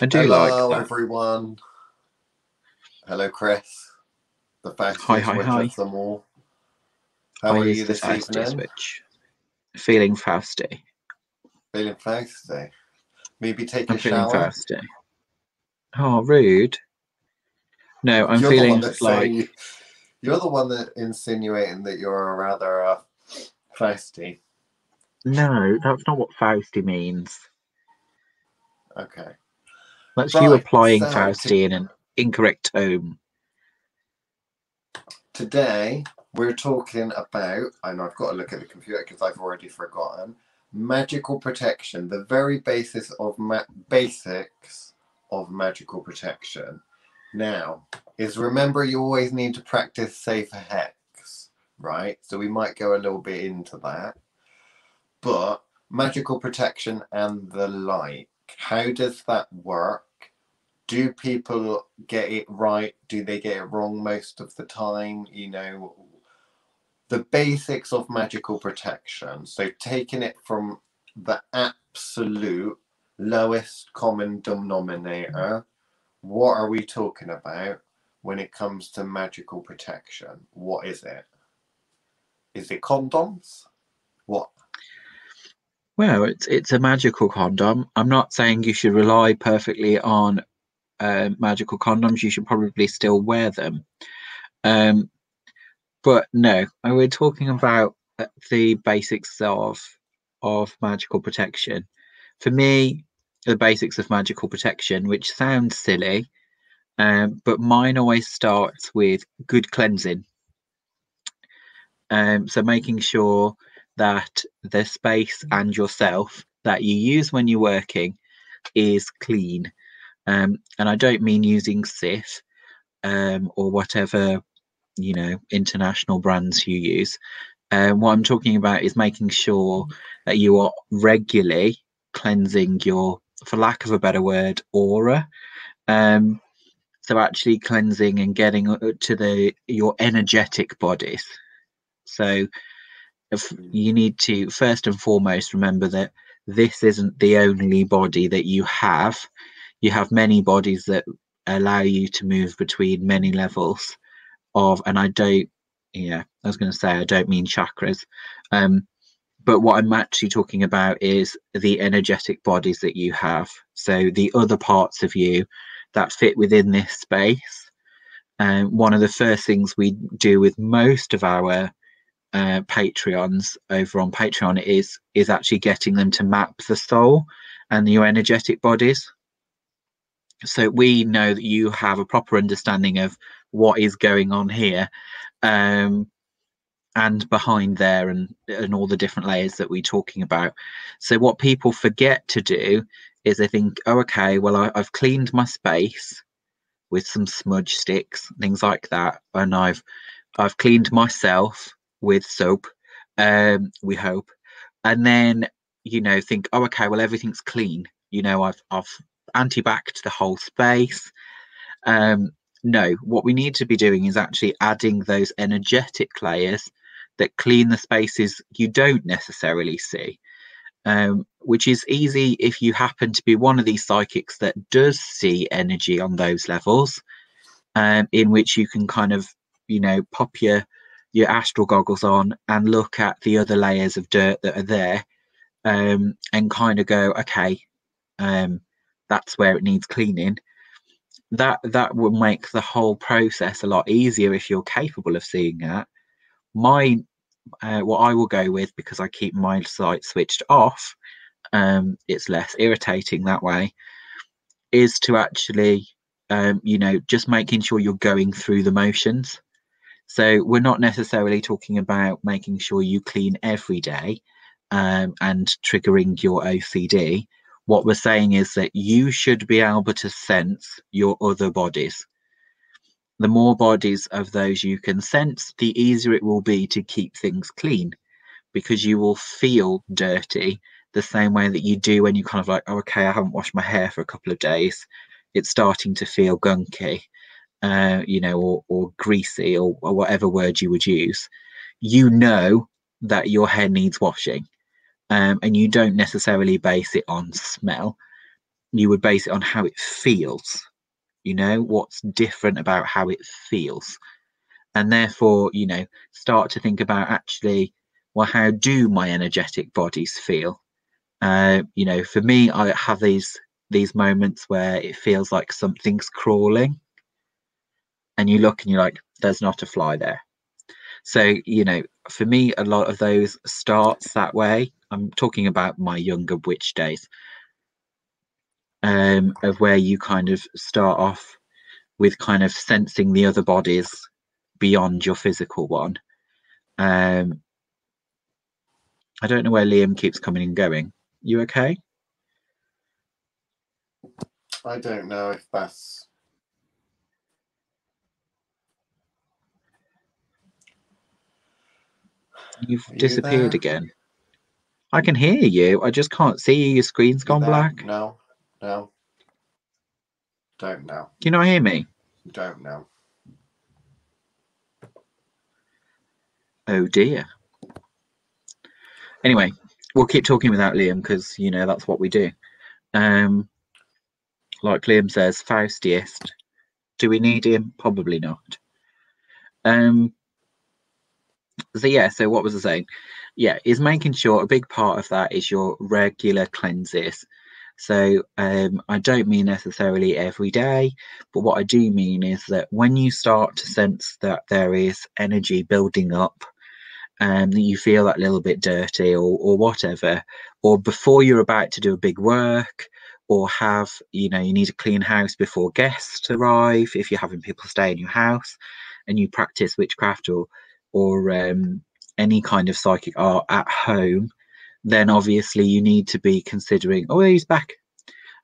I do Hello, like that. everyone. Hello, Chris. The fastest Hi, hi, hi. of them all. How I are you the this Fausty evening? switch. Feeling Fausty. Feeling fasty? Maybe take a I'm feeling shower. Fausty. Oh, rude. No, I'm you're feeling like you, you're the one that insinuating that you're a rather uh, fasty. no. That's not what Fausty means. Okay. That's you applying so Fausty in an incorrect tone. Today we're talking about, and I've got to look at the computer because I've already forgotten. Magical protection, the very basis of ma- basics of magical protection. Now, is remember you always need to practice safer hex, right? So we might go a little bit into that. But magical protection and the like, how does that work? Do people get it right? Do they get it wrong most of the time? You know, the basics of magical protection. So taking it from the absolute lowest common denominator, what are we talking about when it comes to magical protection? What is it? Is it condoms? What? Well, it's it's a magical condom. I'm not saying you should rely perfectly on uh, magical condoms. You should probably still wear them. Um, but no, we're talking about uh, the basics of of magical protection. For me, the basics of magical protection, which sounds silly, um, but mine always starts with good cleansing. Um, so making sure that the space and yourself that you use when you're working is clean. Um, and I don't mean using Cif um, or whatever you know international brands you use. Um, what I'm talking about is making sure that you are regularly cleansing your, for lack of a better word, aura. Um, so actually cleansing and getting uh, to the your energetic bodies. So you need to first and foremost remember that this isn't the only body that you have. You have many bodies that allow you to move between many levels of, and I don't, yeah, I was going to say I don't mean chakras, um, but what I'm actually talking about is the energetic bodies that you have. So the other parts of you that fit within this space. Um, one of the first things we do with most of our uh, Patreons over on Patreon is is actually getting them to map the soul and your energetic bodies. So we know that you have a proper understanding of what is going on here, um, and behind there, and and all the different layers that we're talking about. So what people forget to do is they think, oh, okay, well I, I've cleaned my space with some smudge sticks, things like that, and I've I've cleaned myself with soap. Um, we hope, and then you know think, oh, okay, well everything's clean. You know, I've I've anti-backed the whole space. Um, no, what we need to be doing is actually adding those energetic layers that clean the spaces you don't necessarily see. Um, which is easy if you happen to be one of these psychics that does see energy on those levels, um, in which you can kind of, you know, pop your your astral goggles on and look at the other layers of dirt that are there, um, and kind of go, okay, um, that's where it needs cleaning. That that will make the whole process a lot easier if you're capable of seeing that. My uh, what I will go with because I keep my sight switched off, um, it's less irritating that way, is to actually, um, you know, just making sure you're going through the motions. So we're not necessarily talking about making sure you clean every day um, and triggering your OCD. What we're saying is that you should be able to sense your other bodies the more bodies of those you can sense, the easier it will be to keep things clean because you will feel dirty the same way that you do when you kind of like, oh, okay, I haven't washed my hair for a couple of days. It's starting to feel gunky, uh, you know, or, or greasy or, or whatever word you would use. You know that your hair needs washing um, and you don't necessarily base it on smell you would base it on how it feels. You know, what's different about how it feels. And therefore, you know, start to think about actually, well, how do my energetic bodies feel? Uh, you know, for me, I have these these moments where it feels like something's crawling and you look and you're like there's not a fly there so you know for me a lot of those starts that way i'm talking about my younger witch days um of where you kind of start off with kind of sensing the other bodies beyond your physical one um i don't know where liam keeps coming and going you okay I don't know if that's. You've Are disappeared again. I can hear you. I just can't see you. Your screen's gone there? black. No, no. Don't know. Can you not hear me? Don't know. Oh dear. Anyway, we'll keep talking without Liam because you know that's what we do. Um, like Liam says, Faustiest. Do we need him? Probably not. Um, so yeah, so what was I saying? Yeah, is making sure a big part of that is your regular cleanses. So um, I don't mean necessarily every day, but what I do mean is that when you start to sense that there is energy building up, and that you feel that little bit dirty or or whatever, or before you're about to do a big work, or have you know you need a clean house before guests arrive if you're having people stay in your house, and you practice witchcraft or or um, any kind of psychic art at home, then obviously you need to be considering. Oh, he's back.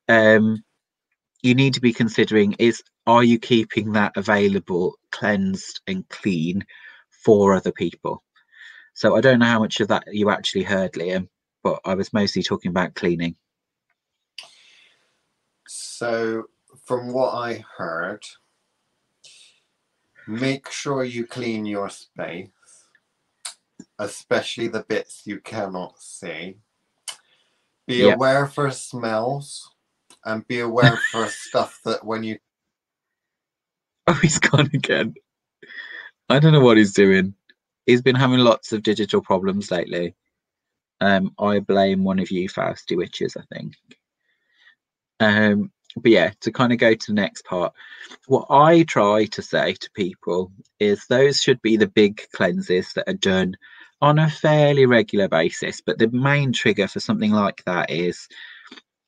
Um, you need to be considering is are you keeping that available, cleansed and clean for other people? So I don't know how much of that you actually heard, Liam, but I was mostly talking about cleaning. So, from what I heard, make sure you clean your space, especially the bits you cannot see. Be Yep. aware for smells and be aware for stuff that when you Oh, he's gone again. I don't know what he's doing. He's been having lots of digital problems lately. Um, I blame one of you, Fausty Witches, I think. Um, but yeah, to kind of go to the next part, what I try to say to people is those should be the big cleanses that are done on a fairly regular basis. But the main trigger for something like that is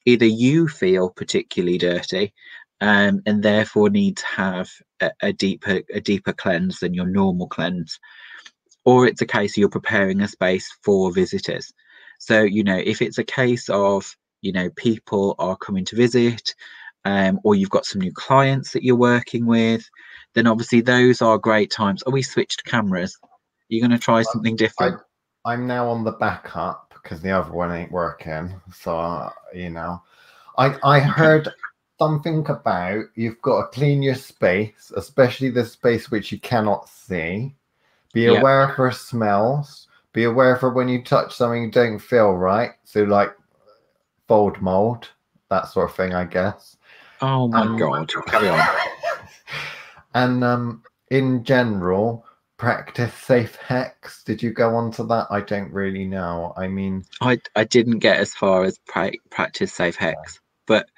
either you feel particularly dirty um, and therefore need to have a, a deeper a deeper cleanse than your normal cleanse, or it's a case you're preparing a space for visitors. So you know if it's a case of you know people are coming to visit, um, or you've got some new clients that you're working with, then obviously those are great times. Are we switched cameras? You're going to try something different. I'm now on the backup because the other one ain't working. So uh, you know, I I heard something about you've got to clean your space, especially the space which you cannot see. Be Yep. aware for smells. Be aware for when you touch something you don't feel right. So like fold mold, that sort of thing, I guess. Oh my Um, god! Carry on. and um, in general, practice safe hex. Did you go on to that? I don't really know. I mean, I I didn't get as far as pra- practice safe hex, but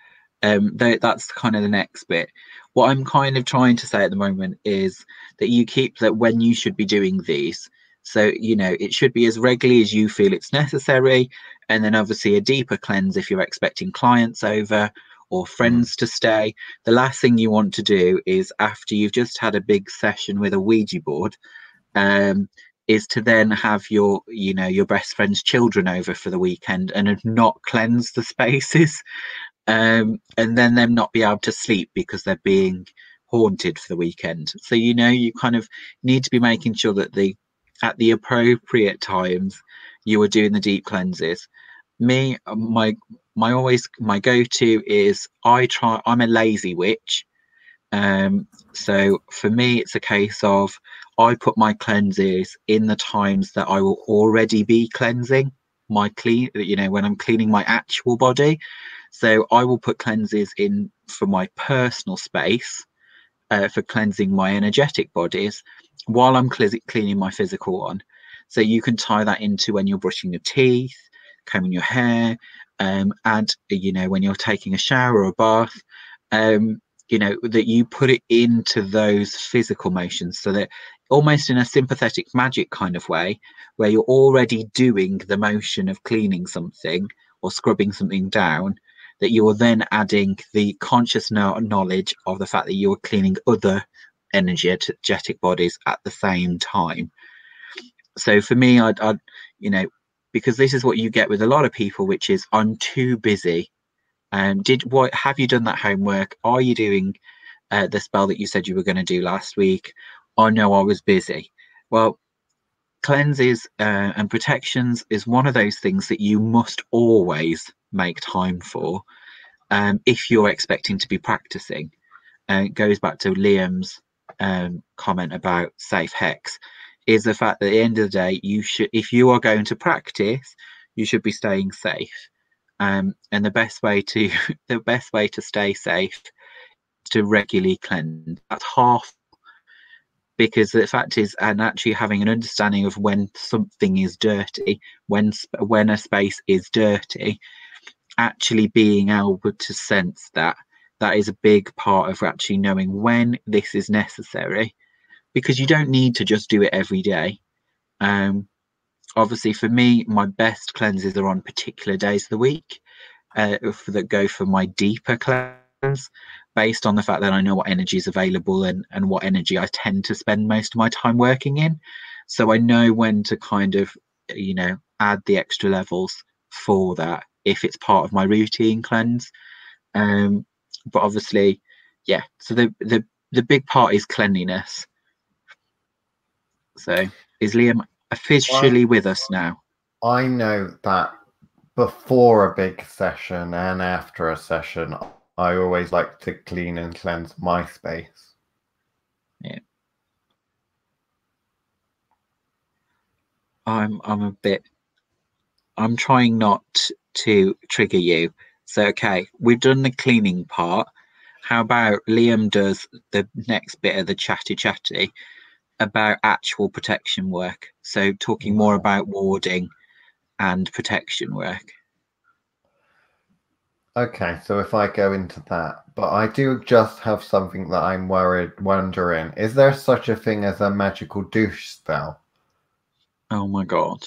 um, tho- that's kind of the next bit. What I'm kind of trying to say at the moment is that you keep that when you should be doing these. So you know it should be as regularly as you feel it's necessary, and then obviously a deeper cleanse if you're expecting clients over or friends to stay. The last thing you want to do is after you've just had a big session with a Ouija board, um, is to then have your you know your best friend's children over for the weekend and have not cleansed the spaces um and then them not be able to sleep because they're being haunted for the weekend so you know you kind of need to be making sure that the at the appropriate times you are doing the deep cleanses me my my always my go-to is i try i'm a lazy witch um so for me it's a case of I put my cleanses in the times that I will already be cleansing my clean, you know, when I'm cleaning my actual body. So I will put cleanses in for my personal space uh, for cleansing my energetic bodies while I'm cl- cleaning my physical one. So you can tie that into when you're brushing your teeth, combing your hair, um, and you know when you're taking a shower or a bath. Um, you know that you put it into those physical motions so that almost in a sympathetic magic kind of way where you're already doing the motion of cleaning something or scrubbing something down that you are then adding the conscious knowledge of the fact that you are cleaning other energetic bodies at the same time so for me I'd, I'd you know because this is what you get with a lot of people which is i'm too busy. Um did what have you done that homework? Are you doing uh, the spell that you said you were going to do last week? Oh no i was busy. Well cleanses uh, and protections is one of those things that you must always make time for um, if you're expecting to be practicing. Uh, it goes back to Liam's um, comment about safe hex is the fact that at the end of the day you should if you are going to practice you should be staying safe. Um, and the best way to the best way to stay safe is to regularly cleanse. That's half because the fact is and actually having an understanding of when something is dirty when when a space is dirty actually being able to sense that that is a big part of actually knowing when this is necessary because you don't need to just do it every day um obviously for me my best cleanses are on particular days of the week uh, that go for my deeper cleanse based on the fact that I know what energy is available and, and what energy I tend to spend most of my time working in. So I know when to kind of, you know, add the extra levels for that if it's part of my routine cleanse. Um, but obviously, yeah. So the the the big part is cleanliness. So is Liam officially with us now? I know that before a big session and after a session, I always like to clean and cleanse my space. Yeah. I'm I'm a bit I'm trying not to trigger you. So okay, we've done the cleaning part. How about Liam does the next bit of the chatty chatty about actual protection work? So talking more about warding and protection work. Okay, so if I go into that, but I do just have something that I'm worried, wondering: is there such a thing as a magical douche spell? Oh my god!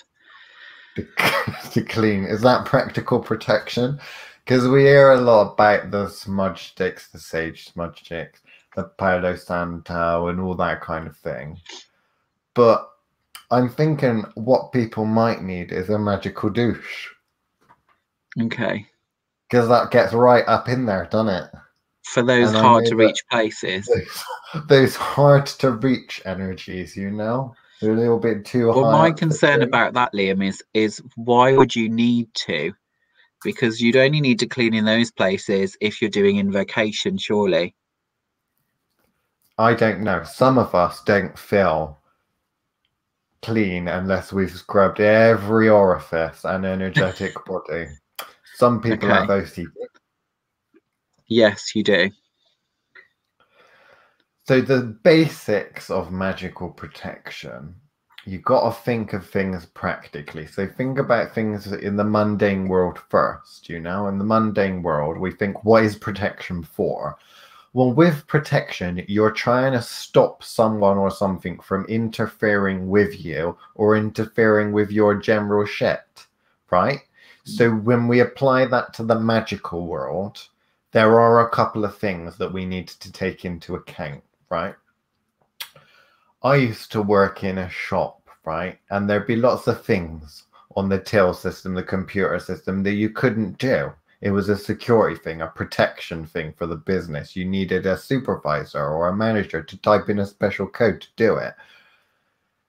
To, to clean is that practical protection? Because we hear a lot about the smudge sticks, the sage smudge sticks, the Palo Santo, and all that kind of thing. But I'm thinking what people might need is a magical douche. Okay because that gets right up in there, doesn't it? For those and hard to reach places. Those, those, hard to reach energies, you know, they're a little bit too. Well, my concern about that, Liam, is is why would you need to? Because you'd only need to clean in those places if you're doing invocation, surely. I don't know. Some of us don't feel clean unless we've scrubbed every orifice and energetic body. Some people okay. have OCD. Yes, you do. So the basics of magical protection, you've got to think of things practically. So think about things in the mundane world first. You know, in the mundane world, we think, what is protection for? Well, with protection, you're trying to stop someone or something from interfering with you or interfering with your general shit, right? Mm. So when we apply that to the magical world, there are a couple of things that we need to take into account, right? I used to work in a shop, right? And there'd be lots of things on the till system, the computer system that you couldn't do. It was a security thing, a protection thing for the business. You needed a supervisor or a manager to type in a special code to do it.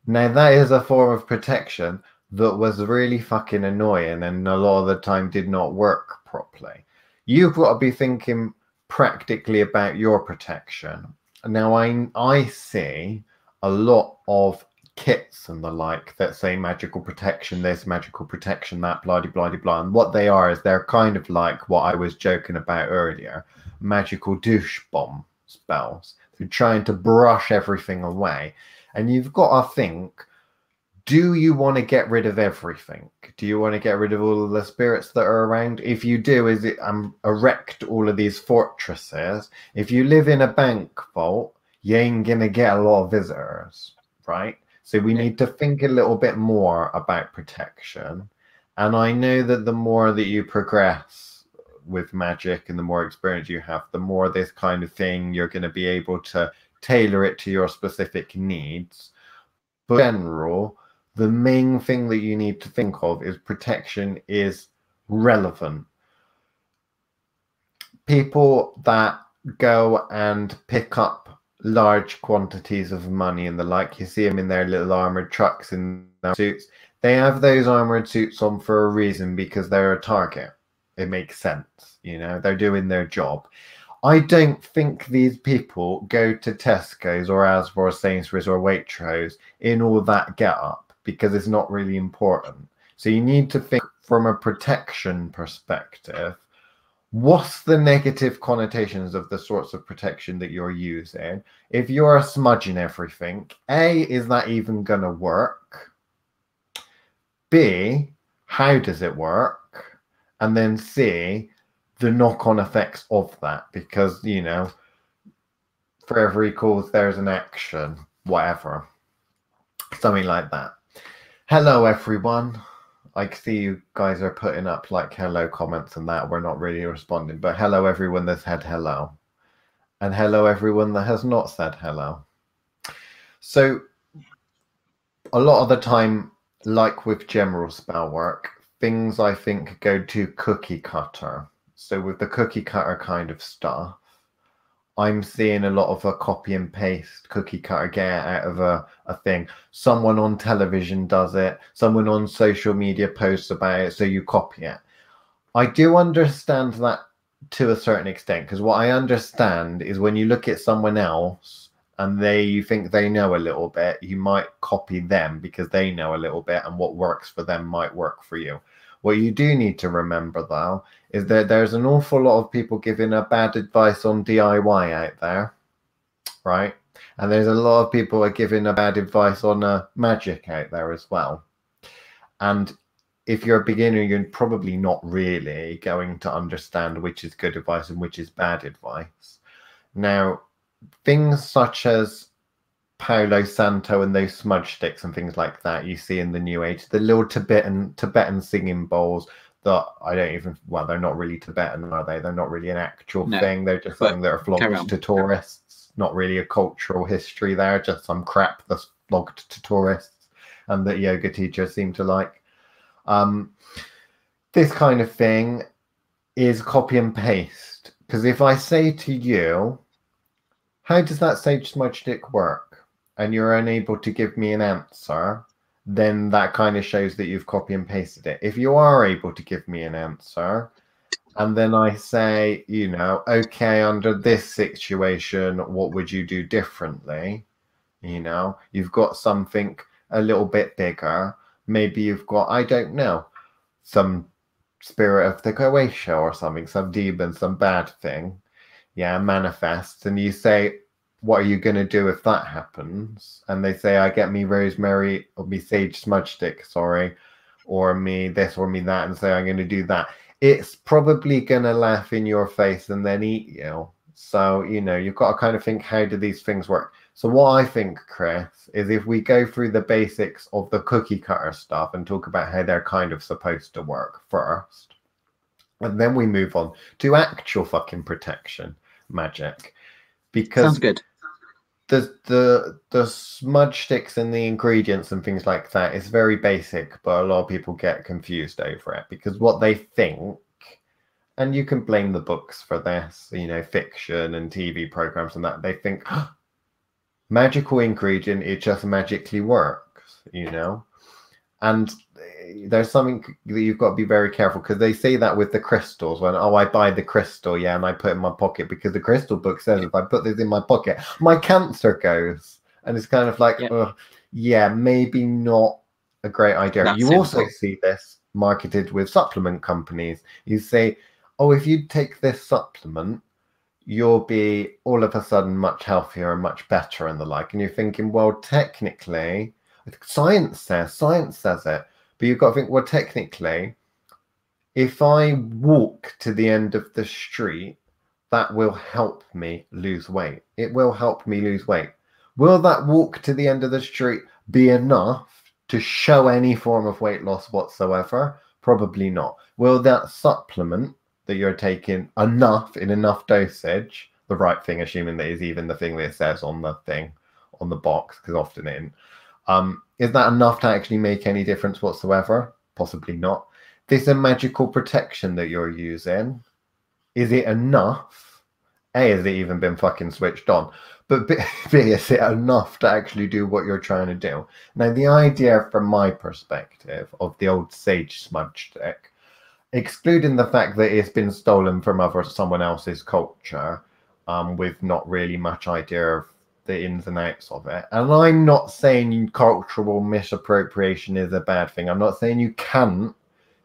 Now, that is a form of protection that was really fucking annoying and a lot of the time did not work properly. You've got to be thinking practically about your protection. Now, I, I see a lot of kits and the like that say magical protection this, magical protection that, blah, blah, blah, blah. And what they are is they're kind of like what I was joking about earlier magical douche bomb spells. They're trying to brush everything away. And you've got to think do you want to get rid of everything? Do you want to get rid of all of the spirits that are around? If you do, is it um, erect all of these fortresses? If you live in a bank vault, you ain't gonna get a lot of visitors, right? So we need to think a little bit more about protection. And I know that the more that you progress with magic and the more experience you have, the more this kind of thing you're going to be able to tailor it to your specific needs. But in general, the main thing that you need to think of is protection is relevant. People that go and pick up large quantities of money and the like. You see them in their little armored trucks in their suits. They have those armored suits on for a reason because they're a target. It makes sense, you know. They're doing their job. I don't think these people go to Tesco's or Asda, or Sainsbury's or Waitrose in all that get up because it's not really important. So you need to think from a protection perspective what's the negative connotations of the sorts of protection that you're using? If you're smudging everything, A, is that even going to work? B, how does it work? And then C, the knock on effects of that. Because, you know, for every cause, there's an action, whatever. Something like that. Hello, everyone. I see you guys are putting up like hello comments and that. We're not really responding, but hello everyone that's had hello, and hello everyone that has not said hello. So, a lot of the time, like with general spell work, things I think go to cookie cutter. So, with the cookie cutter kind of stuff, I'm seeing a lot of a copy and paste cookie cutter get out of a, a thing. Someone on television does it, someone on social media posts about it, so you copy it. I do understand that to a certain extent because what I understand is when you look at someone else and they you think they know a little bit, you might copy them because they know a little bit and what works for them might work for you. What you do need to remember, though, is that there's an awful lot of people giving a bad advice on DIY out there, right? And there's a lot of people are giving a bad advice on uh, magic out there as well. And if you're a beginner, you're probably not really going to understand which is good advice and which is bad advice. Now, things such as Palo Santo and those smudge sticks and things like that you see in the New Age. The little Tibetan Tibetan singing bowls that I don't even well, they're not really Tibetan, are they? They're not really an actual no, thing. They're just something that are flogged to tourists. Not really a cultural history there, just some crap that's flogged to tourists and that yoga teachers seem to like. Um, this kind of thing is copy and paste. Because if I say to you, how does that sage smudge stick work? and you're unable to give me an answer, then that kind of shows that you've copy and pasted it. If you are able to give me an answer, and then I say, you know, okay, under this situation, what would you do differently? You know, you've got something a little bit bigger. Maybe you've got, I don't know, some spirit of the Goetia or something, some demon, some bad thing. Yeah, manifests. And you say, what are you going to do if that happens? And they say, I get me rosemary or me sage smudge stick, sorry, or me this or me that, and say, I'm going to do that. It's probably going to laugh in your face and then eat you. So, you know, you've got to kind of think, how do these things work? So, what I think, Chris, is if we go through the basics of the cookie cutter stuff and talk about how they're kind of supposed to work first, and then we move on to actual fucking protection magic. Because Sounds good the the the smudge sticks and the ingredients and things like that is very basic, but a lot of people get confused over it because what they think, and you can blame the books for this, you know, fiction and TV programs and that they think magical ingredient it just magically works, you know, and eh, there's something that you've got to be very careful because they say that with the crystals when oh I buy the crystal yeah and I put it in my pocket because the crystal book says if I put this in my pocket my cancer goes and it's kind of like yeah. yeah, maybe not a great idea. That's you also see this marketed with supplement companies. You say, oh, if you take this supplement, you'll be all of a sudden much healthier and much better and the like. And you're thinking, well, technically, science says, science says it. But you've got to think, well, technically, if I walk to the end of the street, that will help me lose weight. It will help me lose weight. Will that walk to the end of the street be enough to show any form of weight loss whatsoever? Probably not. Will that supplement that you're taking enough in enough dosage, the right thing, assuming that is even the thing that it says on the thing, on the box, because often in, um, is that enough to actually make any difference whatsoever? Possibly not. This a magical protection that you're using. Is it enough? A, has it even been fucking switched on? But B, B, is it enough to actually do what you're trying to do? Now, the idea from my perspective of the old sage smudge stick, excluding the fact that it's been stolen from other someone else's culture, um, with not really much idea of the ins and outs of it. And I'm not saying cultural misappropriation is a bad thing. I'm not saying you can't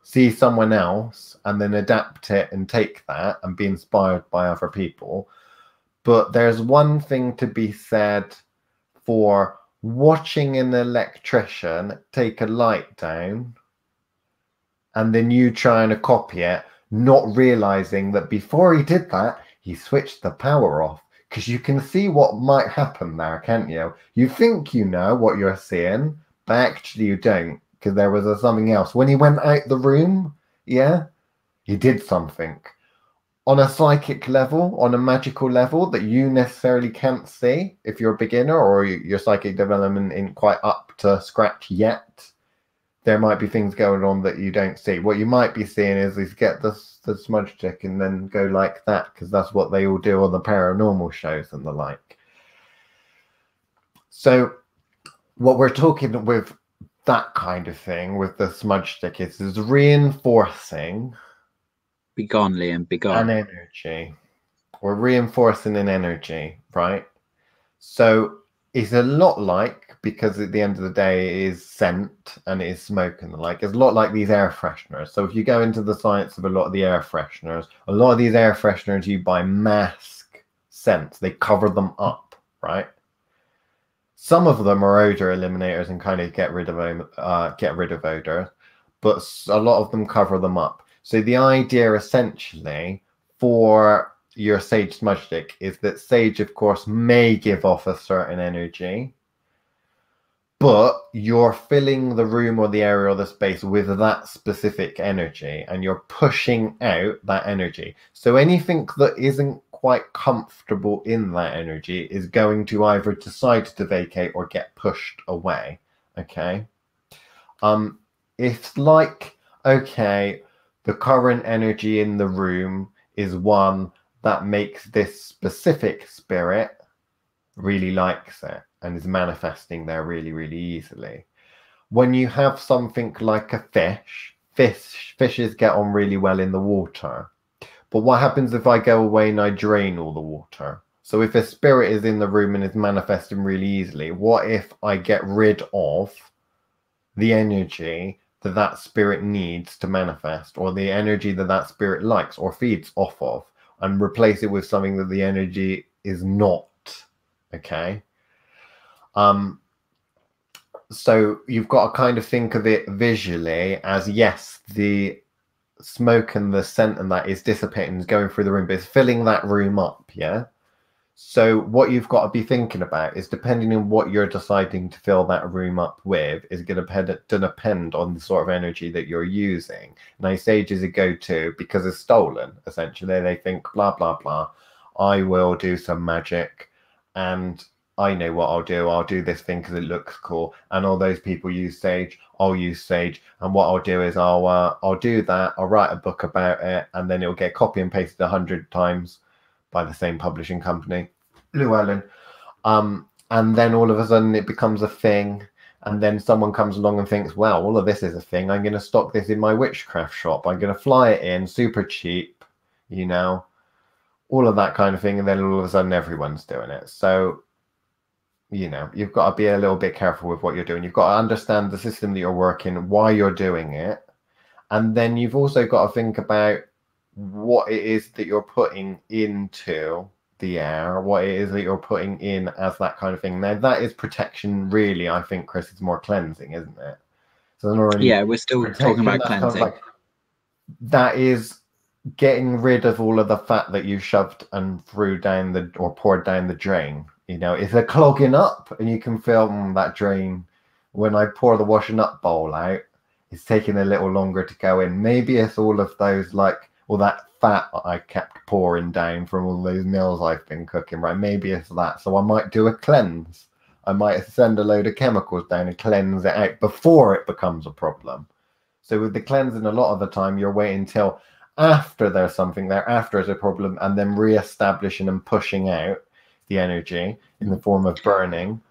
see someone else and then adapt it and take that and be inspired by other people. But there's one thing to be said for watching an electrician take a light down and then you trying to copy it, not realizing that before he did that, he switched the power off. Because you can see what might happen there, can't you? You think you know what you're seeing, but actually you don't because there was a something else. When he went out the room, yeah, he did something on a psychic level, on a magical level that you necessarily can't see if you're a beginner or your psychic development isn't quite up to scratch yet. There might be things going on that you don't see. What you might be seeing is is get the the smudge stick and then go like that because that's what they all do on the paranormal shows and the like. So, what we're talking with that kind of thing with the smudge stick is, is reinforcing Be gone, Liam. Be an energy. We're reinforcing an energy, right? So it's a lot like because at the end of the day it is scent and it is smoke and the like. It's a lot like these air fresheners. So if you go into the science of a lot of the air fresheners, a lot of these air fresheners you buy mask scents. They cover them up, right? Some of them are odor eliminators and kind of get rid of uh, get rid of odor, but a lot of them cover them up. So the idea essentially for your sage smudge stick is that sage, of course, may give off a certain energy, but you're filling the room or the area or the space with that specific energy and you're pushing out that energy. So anything that isn't quite comfortable in that energy is going to either decide to vacate or get pushed away. Okay. Um, it's like, okay, the current energy in the room is one that makes this specific spirit really likes it and is manifesting there really, really easily. When you have something like a fish, fish fishes get on really well in the water. But what happens if I go away and I drain all the water? So if a spirit is in the room and is manifesting really easily, what if I get rid of the energy that that spirit needs to manifest or the energy that that spirit likes or feeds off of and replace it with something that the energy is not okay? Um so you've got to kind of think of it visually as yes the smoke and the scent and that is dissipating is going through the room but it's filling that room up yeah so what you've got to be thinking about is depending on what you're deciding to fill that room up with is going to depend, on the sort of energy that you're using. Now sage is a go-to because it's stolen. Essentially, they think blah blah blah. I will do some magic, and I know what I'll do. I'll do this thing because it looks cool. And all those people use sage. I'll use sage, and what I'll do is I'll uh, I'll do that. I'll write a book about it, and then it'll get copy and pasted a hundred times by the same publishing company, Llewellyn. Um, and then all of a sudden it becomes a thing. And then someone comes along and thinks, well, all of this is a thing. I'm going to stock this in my witchcraft shop. I'm going to fly it in super cheap, you know, all of that kind of thing. And then all of a sudden everyone's doing it. So you know, you've got to be a little bit careful with what you're doing. You've got to understand the system that you're working, why you're doing it. And then you've also got to think about what it is that you're putting into the air, what it is that you're putting in as that kind of thing. Now, that is protection, really. I think, Chris, it's more cleansing, isn't it? So, really yeah, we're still talking about cleansing. Kind of like, that is getting rid of all of the fat that you shoved and threw down the or poured down the drain. You know, if they're clogging up and you can feel mm, that drain when I pour the washing up bowl out, it's taking a little longer to go in. Maybe it's all of those like all that fat I kept pouring down from all those meals I've been cooking, right? Maybe it's that. So I might do a cleanse. I might send a load of chemicals down and cleanse it out before it becomes a problem. So with the cleansing, a lot of the time you're waiting till after there's something there, after it's a problem, and then re-establishing and pushing out the energy in the form of burning.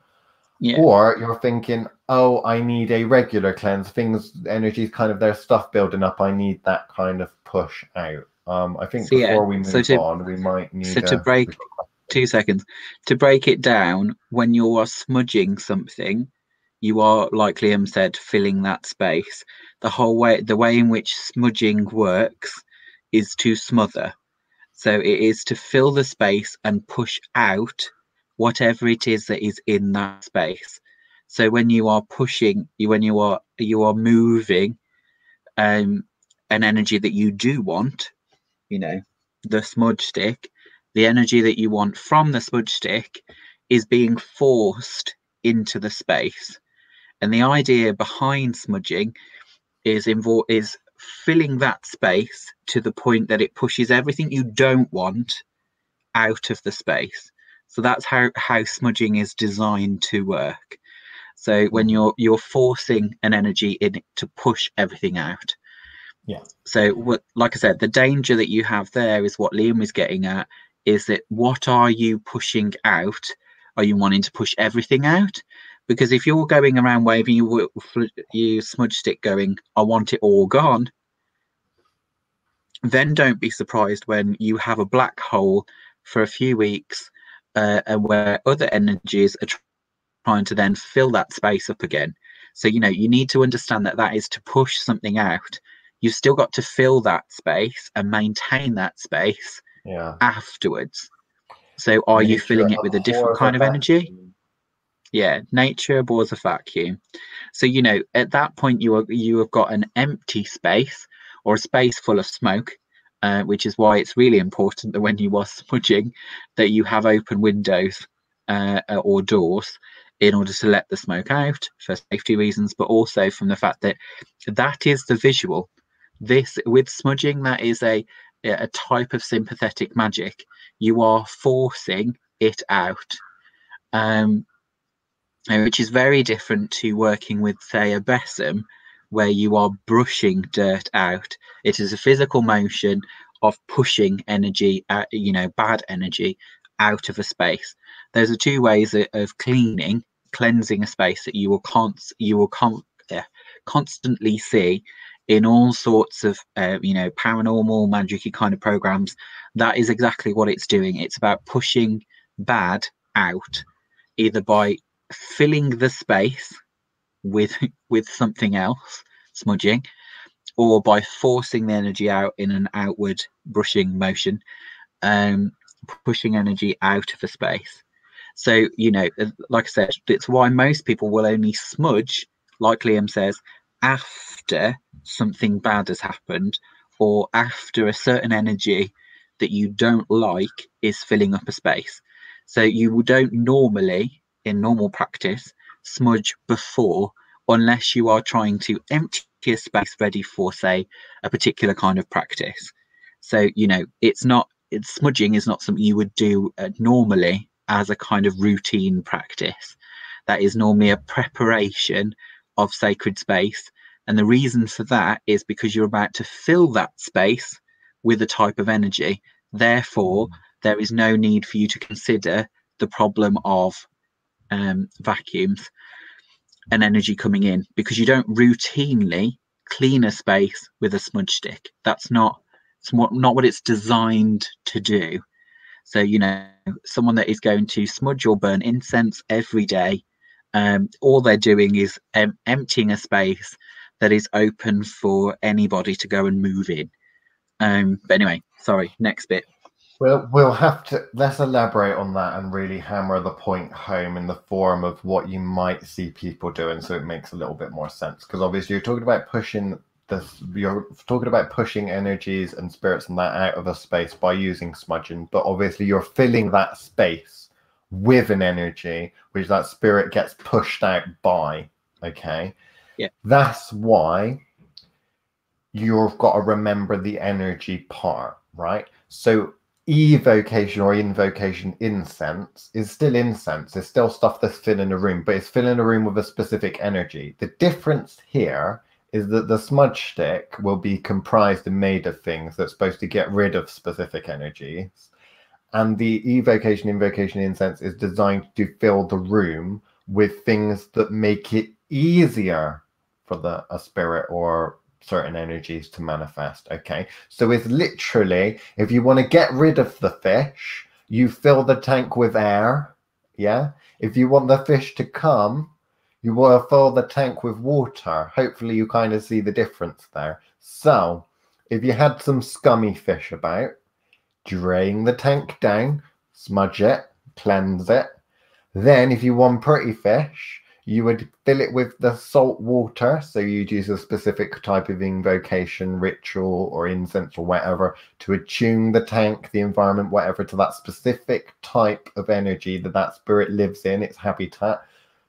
Yeah. Or you're thinking, oh, I need a regular cleanse. Things, energy is kind of there's stuff building up. I need that kind of push out. Um, I think so, before yeah. we move so to, on, we might need so to break two seconds to break it down. When you are smudging something, you are, like Liam said, filling that space. The whole way, the way in which smudging works is to smother. So it is to fill the space and push out whatever it is that is in that space. So when you are pushing, you when you are you are moving um, an energy that you do want, you know, the smudge stick, the energy that you want from the smudge stick is being forced into the space. And the idea behind smudging is involved is filling that space to the point that it pushes everything you don't want out of the space. So that's how, how smudging is designed to work. So when mm. you're you're forcing an energy in to push everything out. Yeah. So like I said, the danger that you have there is what Liam was getting at is that what are you pushing out? Are you wanting to push everything out? Because if you're going around waving your, your smudge stick going, I want it all gone, then don't be surprised when you have a black hole for a few weeks uh, and where other energies are trying to then fill that space up again. So, you know, you need to understand that that is to push something out. You've still got to fill that space and maintain that space yeah. afterwards. So, are nature you filling it with a different kind of energy? yeah nature abhors a vacuum so you know at that point you are you have got an empty space or a space full of smoke uh, which is why it's really important that when you are smudging that you have open windows uh, or doors in order to let the smoke out for safety reasons but also from the fact that that is the visual this with smudging that is a a type of sympathetic magic you are forcing it out um, which is very different to working with, say, a besom, where you are brushing dirt out. It is a physical motion of pushing energy, out, you know, bad energy out of a space. Those are two ways of cleaning, cleansing a space that you will const, you will con- uh, constantly see in all sorts of uh, you know paranormal magicy kind of programs that is exactly what it's doing it's about pushing bad out either by filling the space with with something else, smudging, or by forcing the energy out in an outward brushing motion, um, pushing energy out of a space. So, you know, like I said, it's why most people will only smudge, like Liam says, after something bad has happened or after a certain energy that you don't like is filling up a space. So you don't normally in normal practice smudge before unless you are trying to empty a space ready for say a particular kind of practice so you know it's not it's smudging is not something you would do uh, normally as a kind of routine practice that is normally a preparation of sacred space and the reason for that is because you're about to fill that space with a type of energy therefore there is no need for you to consider the problem of um, vacuums and energy coming in because you don't routinely clean a space with a smudge stick. That's not it's not what it's designed to do. So, you know, someone that is going to smudge or burn incense every day, um, all they're doing is em- emptying a space that is open for anybody to go and move in. Um, but anyway, sorry, next bit. Well, we'll have to let's elaborate on that and really hammer the point home in the form of what you might see people doing, so it makes a little bit more sense. Because obviously, you're talking about pushing this, you're talking about pushing energies and spirits and that out of a space by using smudging, but obviously, you're filling that space with an energy which that spirit gets pushed out by. Okay, yeah, that's why you've got to remember the energy part, right? So evocation or invocation incense is still incense. It's still stuff that's filling a room, but it's filling a room with a specific energy. The difference here is that the smudge stick will be comprised and made of things that's supposed to get rid of specific energies. And the evocation, invocation, incense is designed to fill the room with things that make it easier for the a spirit or certain energies to manifest. Okay. So it's literally, if you want to get rid of the fish, you fill the tank with air. Yeah. If you want the fish to come, you want to fill the tank with water. Hopefully, you kind of see the difference there. So, if you had some scummy fish about, drain the tank down, smudge it, cleanse it. Then, if you want pretty fish, you would fill it with the salt water. So you'd use a specific type of invocation, ritual, or incense, or whatever to attune the tank, the environment, whatever, to that specific type of energy that that spirit lives in, its habitat.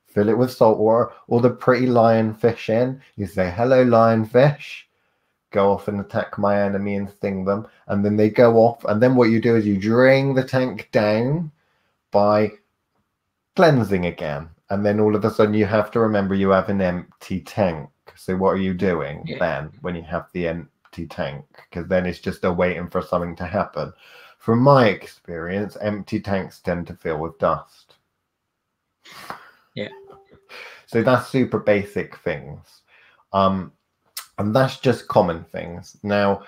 Fill it with salt water, or the pretty lionfish in. You say, hello, lionfish. Go off and attack my enemy and sting them. And then they go off. And then what you do is you drain the tank down by cleansing again and then all of a sudden you have to remember you have an empty tank. So what are you doing yeah. then when you have the empty tank? Because then it's just a waiting for something to happen. From my experience, empty tanks tend to fill with dust. Yeah. So that's super basic things. Um, and that's just common things. Now,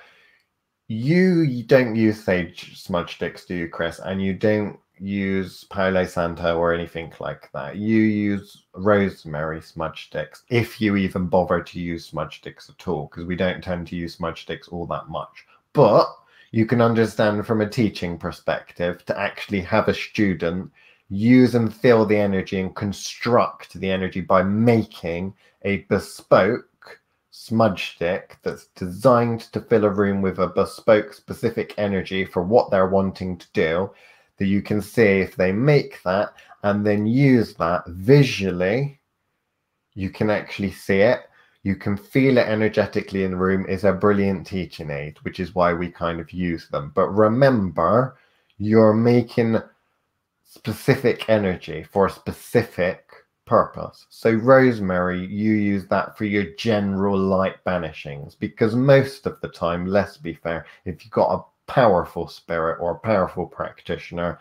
you, you don't use sage smudge sticks, do you, Chris? And you don't use Palo Santo or anything like that. You use rosemary smudge sticks if you even bother to use smudge sticks at all, because we don't tend to use smudge sticks all that much. But you can understand from a teaching perspective to actually have a student use and feel the energy and construct the energy by making a bespoke smudge stick that's designed to fill a room with a bespoke specific energy for what they're wanting to do that you can see if they make that and then use that visually, you can actually see it. You can feel it energetically in the room is a brilliant teaching aid, which is why we kind of use them. But remember, you're making specific energy for a specific purpose. So rosemary, you use that for your general light banishings because most of the time, let's be fair, if you've got a powerful spirit or a powerful practitioner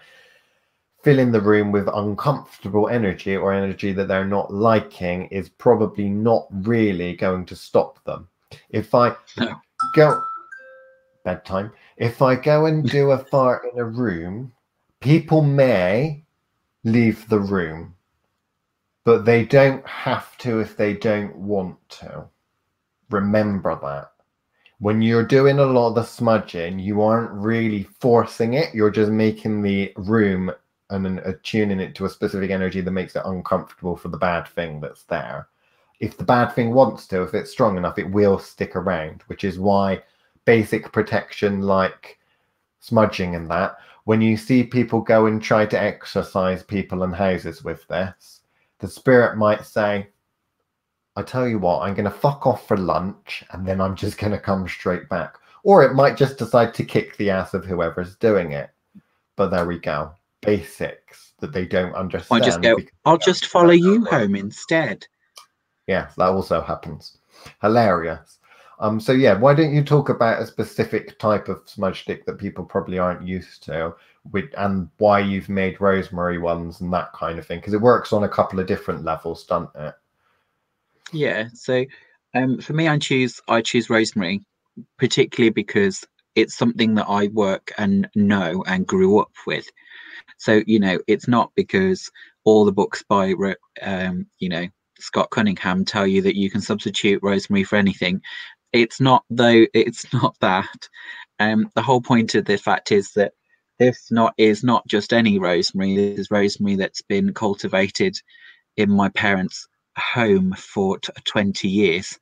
filling the room with uncomfortable energy or energy that they're not liking is probably not really going to stop them. If I no. go bedtime, if I go and do a fart in a room, people may leave the room, but they don't have to if they don't want to. Remember that when you're doing a lot of the smudging, you aren't really forcing it. You're just making the room and then attuning it to a specific energy that makes it uncomfortable for the bad thing that's there. If the bad thing wants to, if it's strong enough, it will stick around, which is why basic protection like smudging and that, when you see people go and try to exorcise people and houses with this, the spirit might say, I tell you what, I'm going to fuck off for lunch and then I'm just going to come straight back. Or it might just decide to kick the ass of whoever's doing it. But there we go. Basics that they don't understand. I just go, I'll just follow you home instead. Yeah, that also happens. Hilarious. Um, so yeah, why don't you talk about a specific type of smudge stick that people probably aren't used to, with and why you've made rosemary ones and that kind of thing? Because it works on a couple of different levels, doesn't it? Yeah. So um, for me, I choose I choose rosemary, particularly because it's something that I work and know and grew up with. So, you know, it's not because all the books by, um, you know, Scott Cunningham tell you that you can substitute rosemary for anything. It's not though. It's not that. Um, the whole point of the fact is that this not is not just any rosemary. This is rosemary that's been cultivated in my parents' home for 20 years,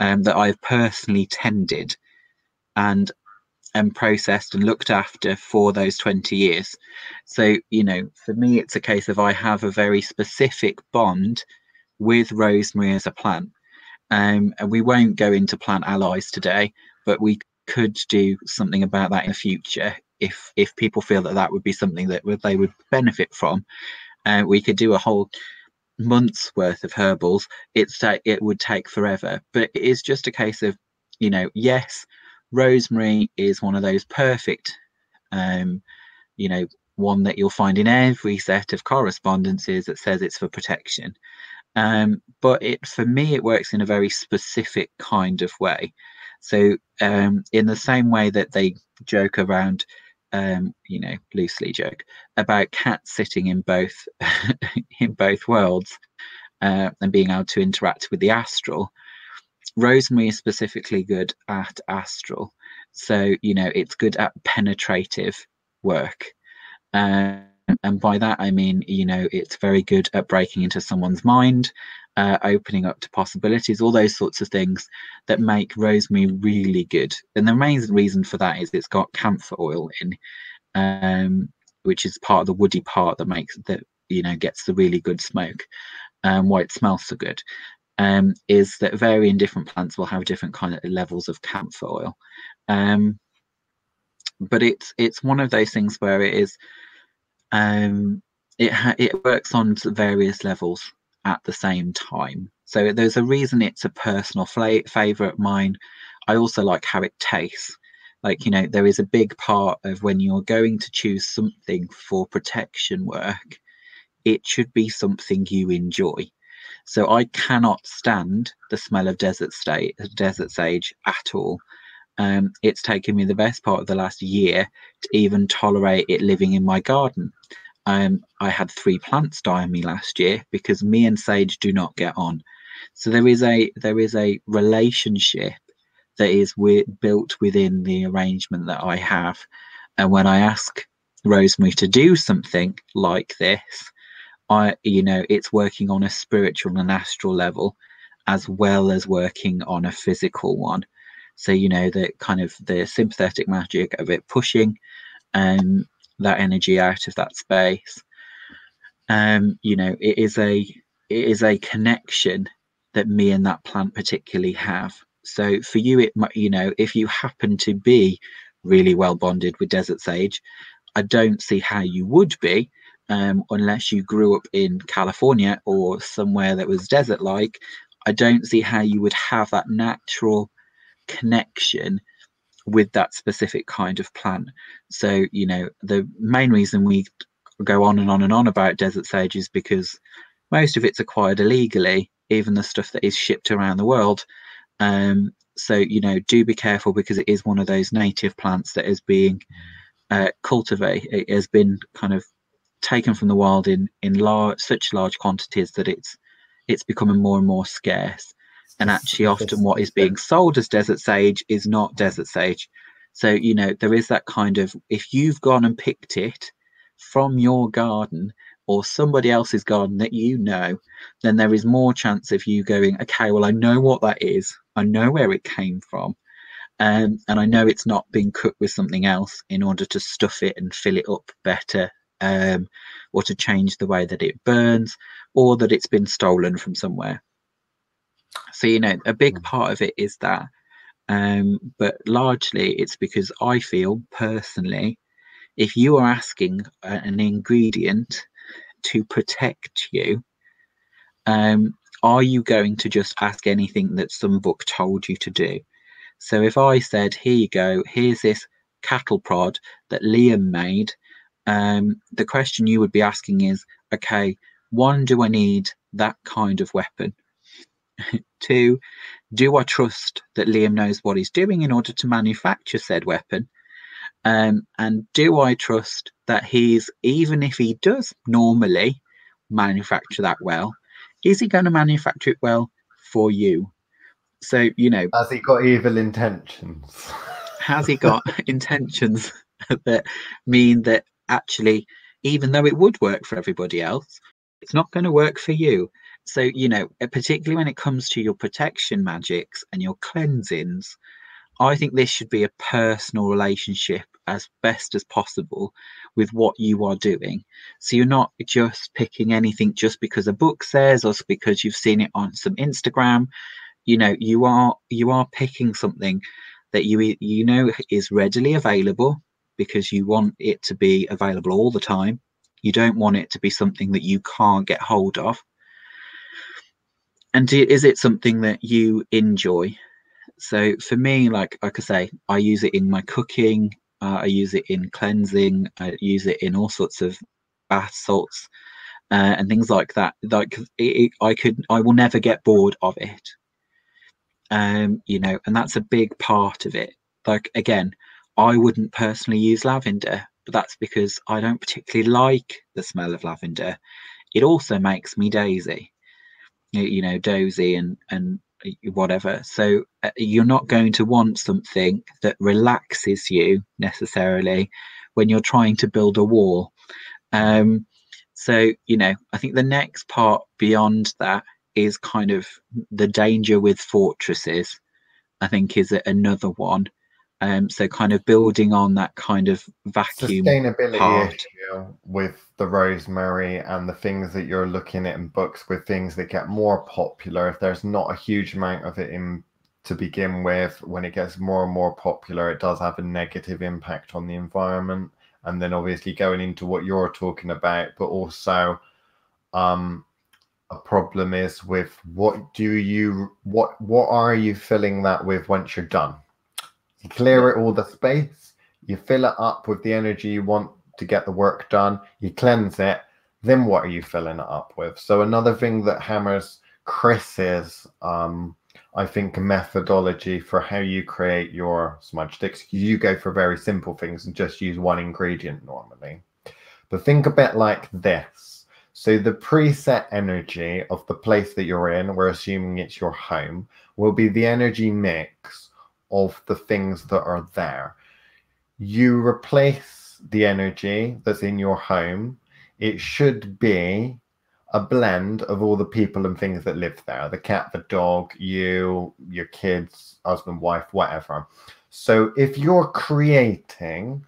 um, that I've personally tended and and processed and looked after for those 20 years. So, you know, for me, it's a case of I have a very specific bond with rosemary as a plant. Um, and we won't go into plant allies today, but we could do something about that in the future if if people feel that that would be something that they would benefit from. Uh, we could do a whole month's worth of herbals. It's uh, it would take forever, but it is just a case of, you know, yes, rosemary is one of those perfect, um, you know, one that you'll find in every set of correspondences that says it's for protection. Um, but it for me, it works in a very specific kind of way. So, um, in the same way that they joke around, um, you know, loosely joke about cats sitting in both in both worlds uh, and being able to interact with the astral, rosemary is specifically good at astral. So, you know, it's good at penetrative work. Um, and by that, I mean, you know, it's very good at breaking into someone's mind, uh, opening up to possibilities, all those sorts of things that make rosemary really good. And the main reason for that is it's got camphor oil in, um, which is part of the woody part that makes that, you know, gets the really good smoke. Um, why it smells so good um, is that varying different plants will have different kind of levels of camphor oil. Um, but it's it's one of those things where it is um, it it works on various levels at the same time. So there's a reason it's a personal favorite of mine. I also like how it tastes. Like you know, there is a big part of when you're going to choose something for protection work, it should be something you enjoy. So I cannot stand the smell of desert state, desert sage at all. Um, it's taken me the best part of the last year to even tolerate it living in my garden. Um, I had three plants die on me last year because me and sage do not get on. So there is a there is a relationship that is built within the arrangement that I have, and when I ask Rosemary to do something like this, I, you know, it's working on a spiritual and astral level as well as working on a physical one. So, you know, the kind of the sympathetic magic of it pushing um, that energy out of that space. Um, you know, it is a it is a connection that me and that plant particularly have. So for you, it might you know, if you happen to be really well bonded with desert sage, I don't see how you would be um, unless you grew up in California or somewhere that was desert like, I don't see how you would have that natural connection with that specific kind of plant. So, you know, the main reason we go on and on and on about desert sage is because most of it's acquired illegally, even the stuff that is shipped around the world. Um, so, you know, do be careful because it is one of those native plants that is being uh, cultivated. It has been kind of taken from the wild in in large such large quantities that it's it's becoming more and more scarce and actually often what is being sold as desert sage is not desert sage. So you know there is that kind of if you've gone and picked it from your garden or somebody else's garden that you know then there is more chance of you going okay well i know what that is. I know where it came from. Um, and i know it's not being cooked with something else in order to stuff it and fill it up better um, or to change the way that it burns, or that it's been stolen from somewhere. So, you know, a big hmm. part of it is that. Um, but largely it's because I feel personally, if you are asking an ingredient to protect you, um, are you going to just ask anything that some book told you to do? So if I said, here you go, here's this cattle prod that Liam made, um, the question you would be asking is okay, one, do I need that kind of weapon? Two, do I trust that Liam knows what he's doing in order to manufacture said weapon? Um, and do I trust that he's, even if he does normally manufacture that well, is he going to manufacture it well for you? So, you know. Has he got evil intentions? has he got intentions that mean that actually, even though it would work for everybody else, it's not going to work for you? So, you know, uh, particularly when it comes to your protection magics and your cleansings, I think this should be a personal relationship as best as possible with what you are doing. So you're not just picking anything just because a book says or because you've seen it on some Instagram. You know, you are you are picking something that you you know is readily available because you want it to be available all the time. You don't want it to be something that you can't get hold of. And is it something that you enjoy? So for me, like like I say, I use it in my cooking. Uh, I use it in cleansing. I use it in all sorts of bath salts uh, and things like that. Like it, it, I could, I will never get bored of it. Um, you know, and that's a big part of it. Like again, I wouldn't personally use lavender, but that's because I don't particularly like the smell of lavender. It also makes me daisy, you know, dozy and and whatever. So uh, you're not going to want something that relaxes you necessarily when you're trying to build a wall. Um, so, you know, I think the next part beyond that is kind of the danger with fortresses, I think is another one. Um, so kind of building on that kind of vacuum sustainability with the rosemary and the things that you're looking at in books with things that get more popular. If there's not a huge amount of it in to begin with, when it gets more and more popular, it does have a negative impact on the environment. And then obviously going into what you're talking about, but also um, a problem is with what do you what what are you filling that with once you're done? Clear it all the space, you fill it up with the energy you want to get the work done, you cleanse it, then what are you filling it up with? So another thing that hammers Chris's um I think methodology for how you create your smudge sticks. You go for very simple things and just use one ingredient normally. But think a bit like this. So the preset energy of the place that you're in, we're assuming it's your home, will be the energy mix of the things that are there. You replace the energy that's in your home. It should be a blend of all the people and things that live there the cat, the dog, you, your kids, husband, wife, whatever. So if you're creating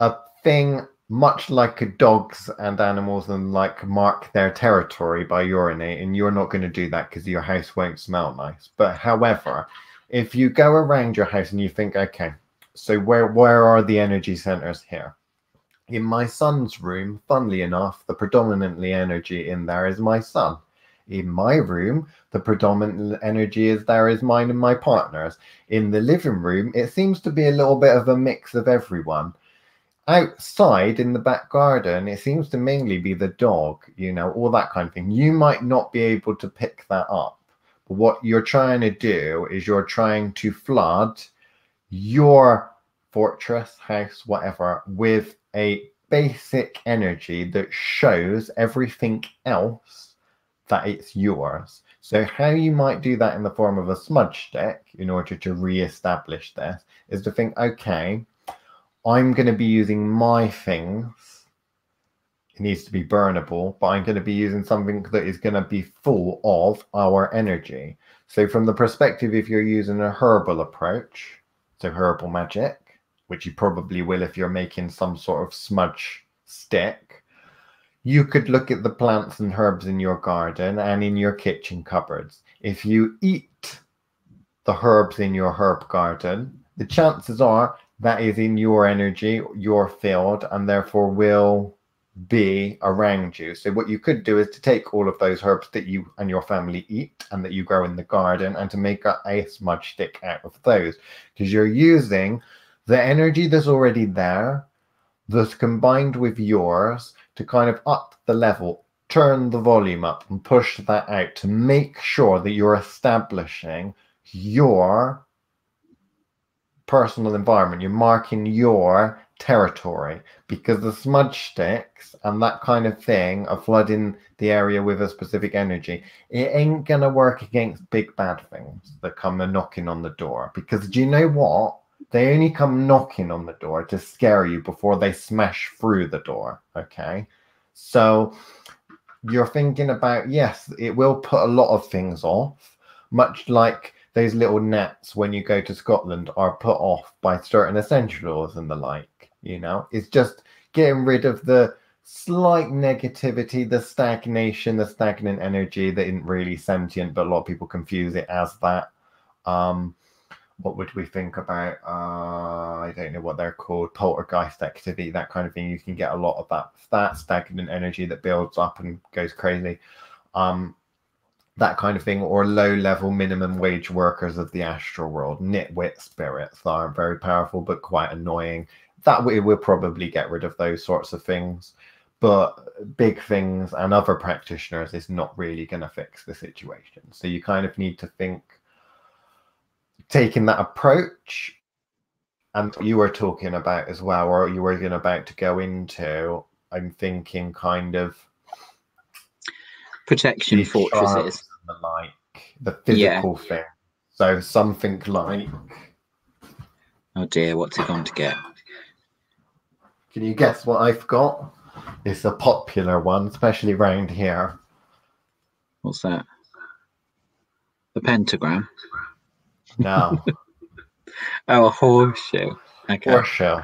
a thing much like dogs and animals and like mark their territory by urinating, you're not going to do that because your house won't smell nice. But however, if you go around your house and you think, okay, so where where are the energy centers here? In my son's room, funnily enough, the predominantly energy in there is my son. In my room, the predominant energy is there is mine and my partner's. In the living room, it seems to be a little bit of a mix of everyone. Outside in the back garden, it seems to mainly be the dog, you know, all that kind of thing. You might not be able to pick that up what you're trying to do is you're trying to flood your fortress, house, whatever, with a basic energy that shows everything else that it's yours. So how you might do that in the form of a smudge stick in order to re-establish this is to think, okay, I'm going to be using my things needs to be burnable, but I'm going to be using something that is going to be full of our energy. So from the perspective, if you're using a herbal approach, so herbal magic, which you probably will if you're making some sort of smudge stick, you could look at the plants and herbs in your garden and in your kitchen cupboards. If you eat the herbs in your herb garden, the chances are that is in your energy, your field, and therefore will be around you. So what you could do is to take all of those herbs that you and your family eat and that you grow in the garden and to make a, a smudge stick out of those because you're using the energy that's already there that's combined with yours to kind of up the level turn the volume up and push that out to make sure that you're establishing your personal environment. You're marking your territory because the smudge sticks and that kind of thing are flooding the area with a specific energy. It ain't gonna work against big bad things that come a knocking on the door because do you know what? They only come knocking on the door to scare you before they smash through the door. Okay. So you're thinking about, yes, it will put a lot of things off, much like those little nets when you go to Scotland are put off by certain essential oils and the like. You know, it's just getting rid of the slight negativity, the stagnation, the stagnant energy that isn't really sentient, but a lot of people confuse it as that. Um, what would we think about? Uh, I don't know what they're called, poltergeist activity, that kind of thing. You can get a lot of that that stagnant energy that builds up and goes crazy. Um, that kind of thing, or low level minimum wage workers of the astral world, nitwit spirits are very powerful but quite annoying. That we'll probably get rid of those sorts of things. But big things and other practitioners is not really going to fix the situation. So you kind of need to think taking that approach and you were talking about as well, or you were going about to go into, I'm thinking kind of protection fortresses, the like the physical yeah. thing. So something like, oh dear, what's it going to get? Can you guess what I've got? It's a popular one, especially around here. What's that? The pentagram. No. oh, a horseshoe. Okay. Horseshoe.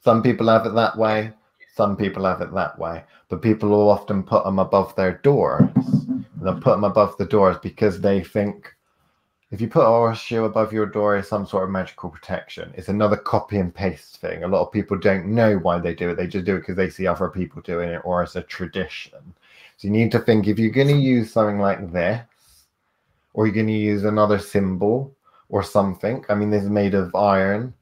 Some people have it that way. Some people have it that way. But people will often put them above their doors. They'll put them above the doors because they think if you put a horseshoe above your door, it's some sort of magical protection. It's another copy and paste thing. A lot of people don't know why they do it. They just do it because they see other people doing it or as a tradition. So you need to think if you're going to use something like this, or you're going to use another symbol, or something. I mean, this is made of iron.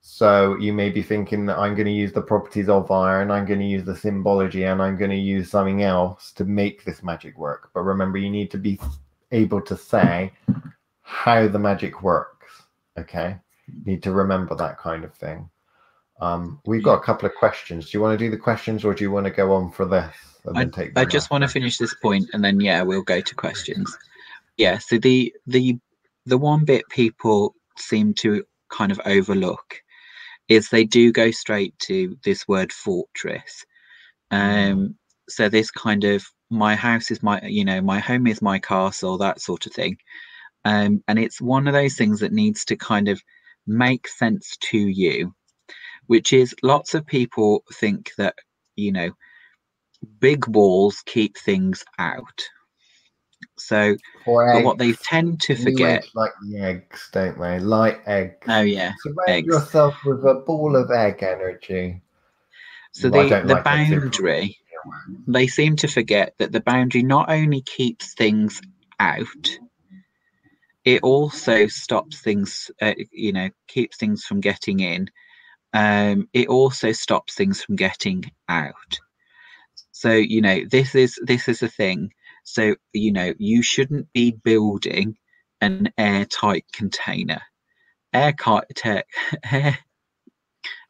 So you may be thinking that I'm going to use the properties of iron, I'm going to use the symbology, and I'm going to use something else to make this magic work. But remember, you need to be able to say how the magic works. Okay, you need to remember that kind of thing. Um, we've got a couple of questions. Do you want to do the questions, or do you want to go on for this? I, I just want to finish this point, and then yeah, we'll go to questions. Yeah. So the the the one bit people seem to kind of overlook is they do go straight to this word fortress. Um, so this kind of my house is my, you know, my home is my castle, that sort of thing. Um, and it's one of those things that needs to kind of make sense to you, which is lots of people think that, you know, big walls keep things out so, what they tend to forget, like the eggs, don't they? Light eggs. Oh yeah, surround eggs. yourself with a ball of egg energy. So well, the the like boundary, they seem to forget that the boundary not only keeps things out, it also stops things. Uh, you know, keeps things from getting in. Um, it also stops things from getting out. So you know, this is this is a thing so, you know, you shouldn't be building an airtight container. Air,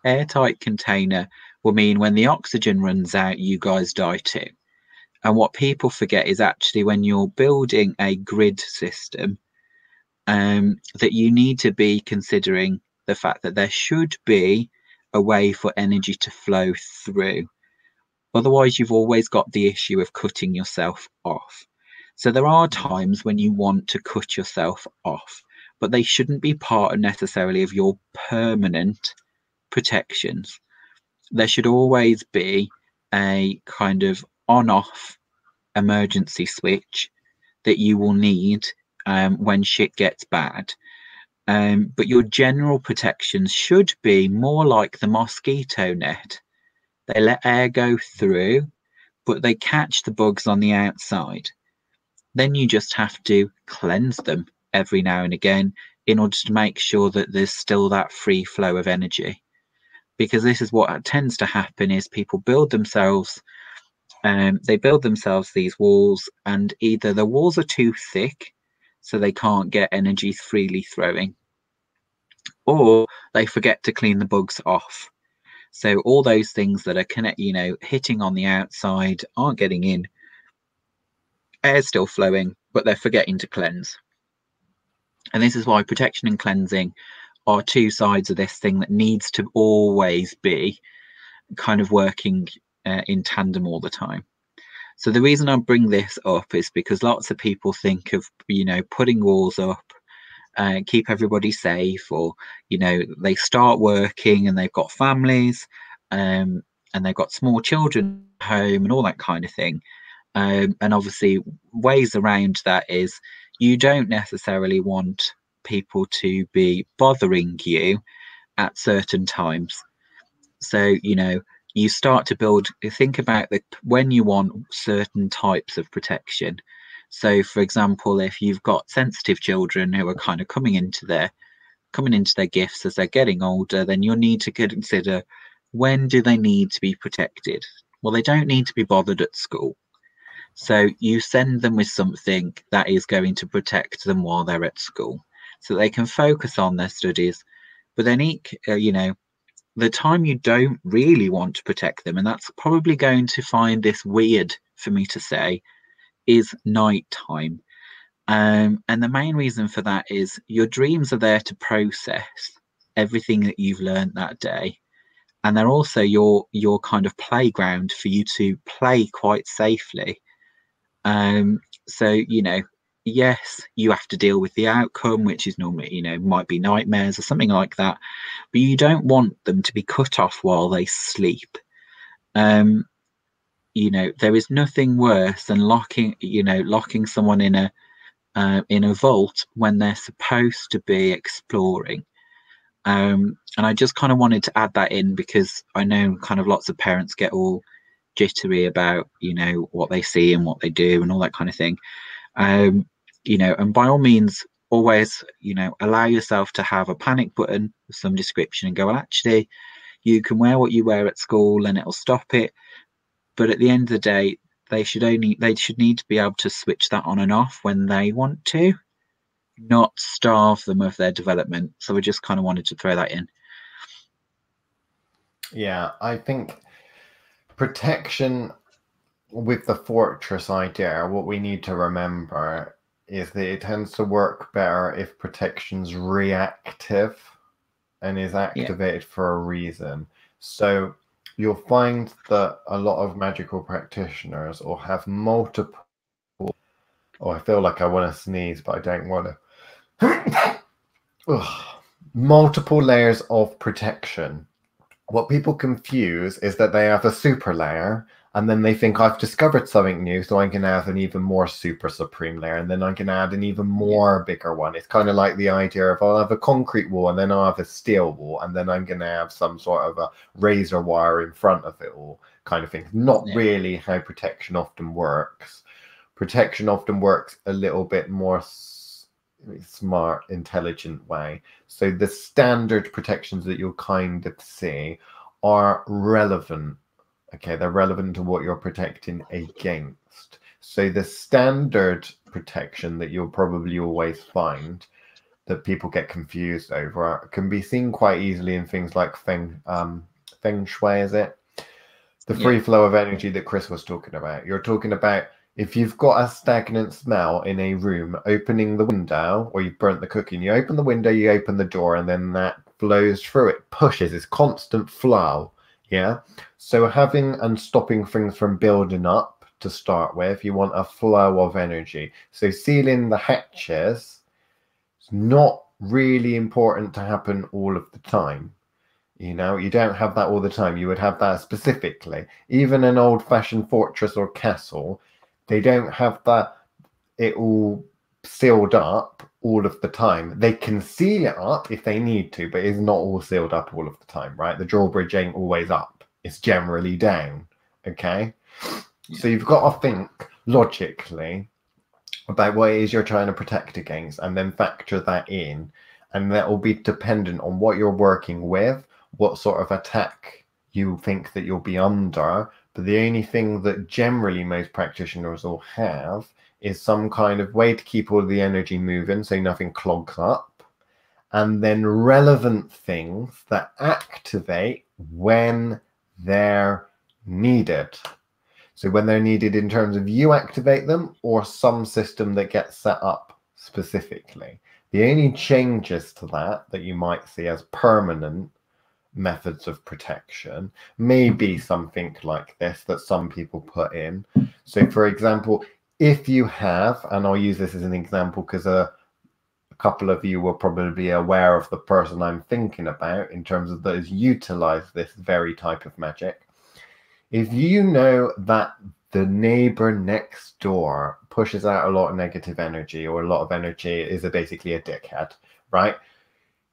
airtight container will mean when the oxygen runs out, you guys die too. And what people forget is actually when you're building a grid system, um, that you need to be considering the fact that there should be a way for energy to flow through. Otherwise, you've always got the issue of cutting yourself off. So there are times when you want to cut yourself off, but they shouldn't be part necessarily of your permanent protections. There should always be a kind of on off emergency switch that you will need um, when shit gets bad. Um, but your general protections should be more like the mosquito net they let air go through, but they catch the bugs on the outside. Then you just have to cleanse them every now and again in order to make sure that there's still that free flow of energy. Because this is what tends to happen is people build themselves um, they build themselves these walls, and either the walls are too thick, so they can't get energy freely throwing, or they forget to clean the bugs off. So all those things that are connect, you know, hitting on the outside aren't getting in. Air's still flowing, but they're forgetting to cleanse. And this is why protection and cleansing are two sides of this thing that needs to always be kind of working uh, in tandem all the time. So the reason I bring this up is because lots of people think of you know putting walls up, uh, keep everybody safe, or you know they start working and they've got families, um, and they've got small children home and all that kind of thing. Um, and obviously ways around that is you don't necessarily want people to be bothering you at certain times. So you know you start to build think about the when you want certain types of protection. So for example if you've got sensitive children who are kind of coming into their coming into their gifts as they're getting older then you'll need to consider when do they need to be protected? Well they don't need to be bothered at school. So you send them with something that is going to protect them while they're at school so they can focus on their studies. But then uh, you know the time you don't really want to protect them, and that's probably going to find this weird for me to say, is night time. Um, and the main reason for that is your dreams are there to process everything that you've learned that day. And they're also your your kind of playground for you to play quite safely. Um, so you know, yes, you have to deal with the outcome, which is normally, you know, might be nightmares or something like that. But you don't want them to be cut off while they sleep. Um, you know, there is nothing worse than locking, you know, locking someone in a uh, in a vault when they're supposed to be exploring. Um, and I just kind of wanted to add that in because I know kind of lots of parents get all jittery about, you know, what they see and what they do and all that kind of thing. Um, you know, and by all means, always, you know, allow yourself to have a panic button some description and go, well, actually, you can wear what you wear at school and it'll stop it. But at the end of the day, they should only they should need to be able to switch that on and off when they want to, not starve them of their development. So I just kind of wanted to throw that in. Yeah, I think protection with the fortress idea, what we need to remember is that it tends to work better if protection's reactive and is activated yeah. for a reason. So you'll find that a lot of magical practitioners will have multiple. Oh, I feel like I want to sneeze, but I don't want to. multiple layers of protection. What people confuse is that they have a super layer and then they think I've discovered something new, so I can have an even more super supreme layer, and then I can add an even more bigger one. It's kind of like the idea of I'll have a concrete wall, and then I'll have a steel wall, and then I'm going to have some sort of a razor wire in front of it all, kind of thing. Not yeah. really how protection often works. Protection often works a little bit more smart, intelligent way. So the standard protections that you'll kind of see are relevant Okay, they're relevant to what you're protecting against. So the standard protection that you'll probably always find that people get confused over can be seen quite easily in things like feng um, feng shui. Is it the free yeah. flow of energy that Chris was talking about? You're talking about if you've got a stagnant smell in a room, opening the window or you've burnt the cooking, you open the window, you open the door, and then that blows through it, pushes this constant flow yeah. So having and stopping things from building up to start with, you want a flow of energy. So sealing the hatches is not really important to happen all of the time. You know, you don't have that all the time. You would have that specifically. Even an old fashioned fortress or castle, they don't have that it all sealed up all of the time. They can seal it up if they need to, but it's not all sealed up all of the time, right? The drawbridge ain't always up. It's generally down. Okay. Yeah. So you've got to think logically about what it is you're trying to protect against and then factor that in. And that will be dependent on what you're working with, what sort of attack you think that you'll be under, But the only thing that generally most practitioners will have is some kind of way to keep all the energy moving so nothing clogs up. And then relevant things that activate when they're needed. So when they're needed in terms of you activate them or some system that gets set up specifically. The only changes to that that you might see as permanent methods of protection may be something like this that some people put in. So, for example, if you have, and I'll use this as an example because a, uh, a, couple of you will probably be aware of the person I'm thinking about in terms of those utilize this very type of magic. If you know that the neighbor next door pushes out a lot of negative energy or a lot of energy is a, basically a dickhead, right?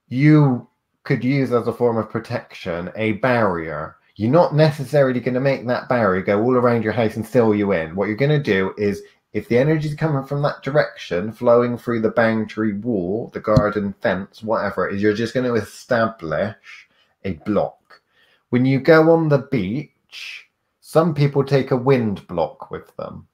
You could use as a form of protection a barrier. You're not necessarily going to make that barrier go all around your house and seal you in. What you're going to do is if the energy is coming from that direction, flowing through the boundary wall, the garden fence, whatever it is, you're just going to establish a block. When you go on the beach, some people take a wind block with them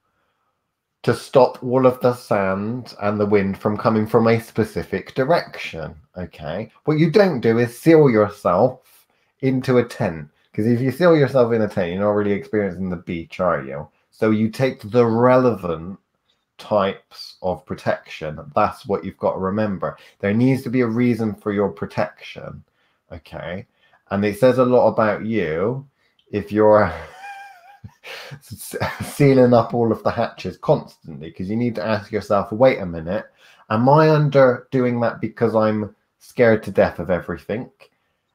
to stop all of the sand and the wind from coming from a specific direction. Okay. What you don't do is seal yourself into a tent. Because if you seal yourself in a tent, you're not really experiencing the beach, are you? So you take the relevant types of protection. That's what you've got to remember. There needs to be a reason for your protection. Okay. And it says a lot about you if you're sealing up all of the hatches constantly because you need to ask yourself wait a minute am i under doing that because i'm scared to death of everything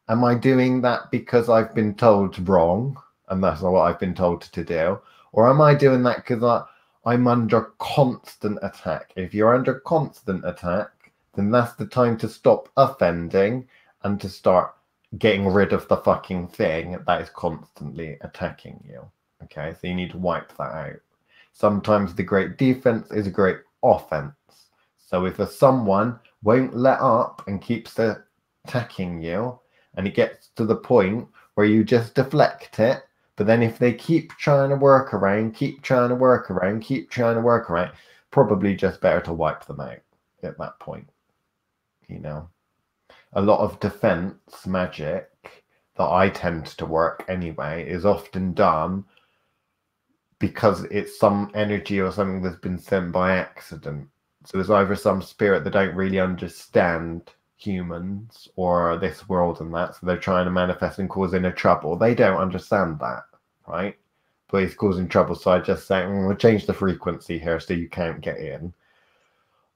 am i doing that because i've been told wrong and that's not what i've been told to do or am i doing that because i'm under constant attack if you're under constant attack then that's the time to stop offending and to start getting rid of the fucking thing that is constantly attacking you Okay, so you need to wipe that out. Sometimes the great defense is a great offense. So if someone won't let up and keeps attacking you, and it gets to the point where you just deflect it, but then if they keep trying to work around, keep trying to work around, keep trying to work around, probably just better to wipe them out at that point. You know, a lot of defense magic that I tend to work anyway is often done because it's some energy or something that's been sent by accident. So there's either some spirit that don't really understand humans or this world and that, so they're trying to manifest and cause inner trouble. They don't understand that, right? But it's causing trouble, so I just say, mm, we'll change the frequency here so you can't get in.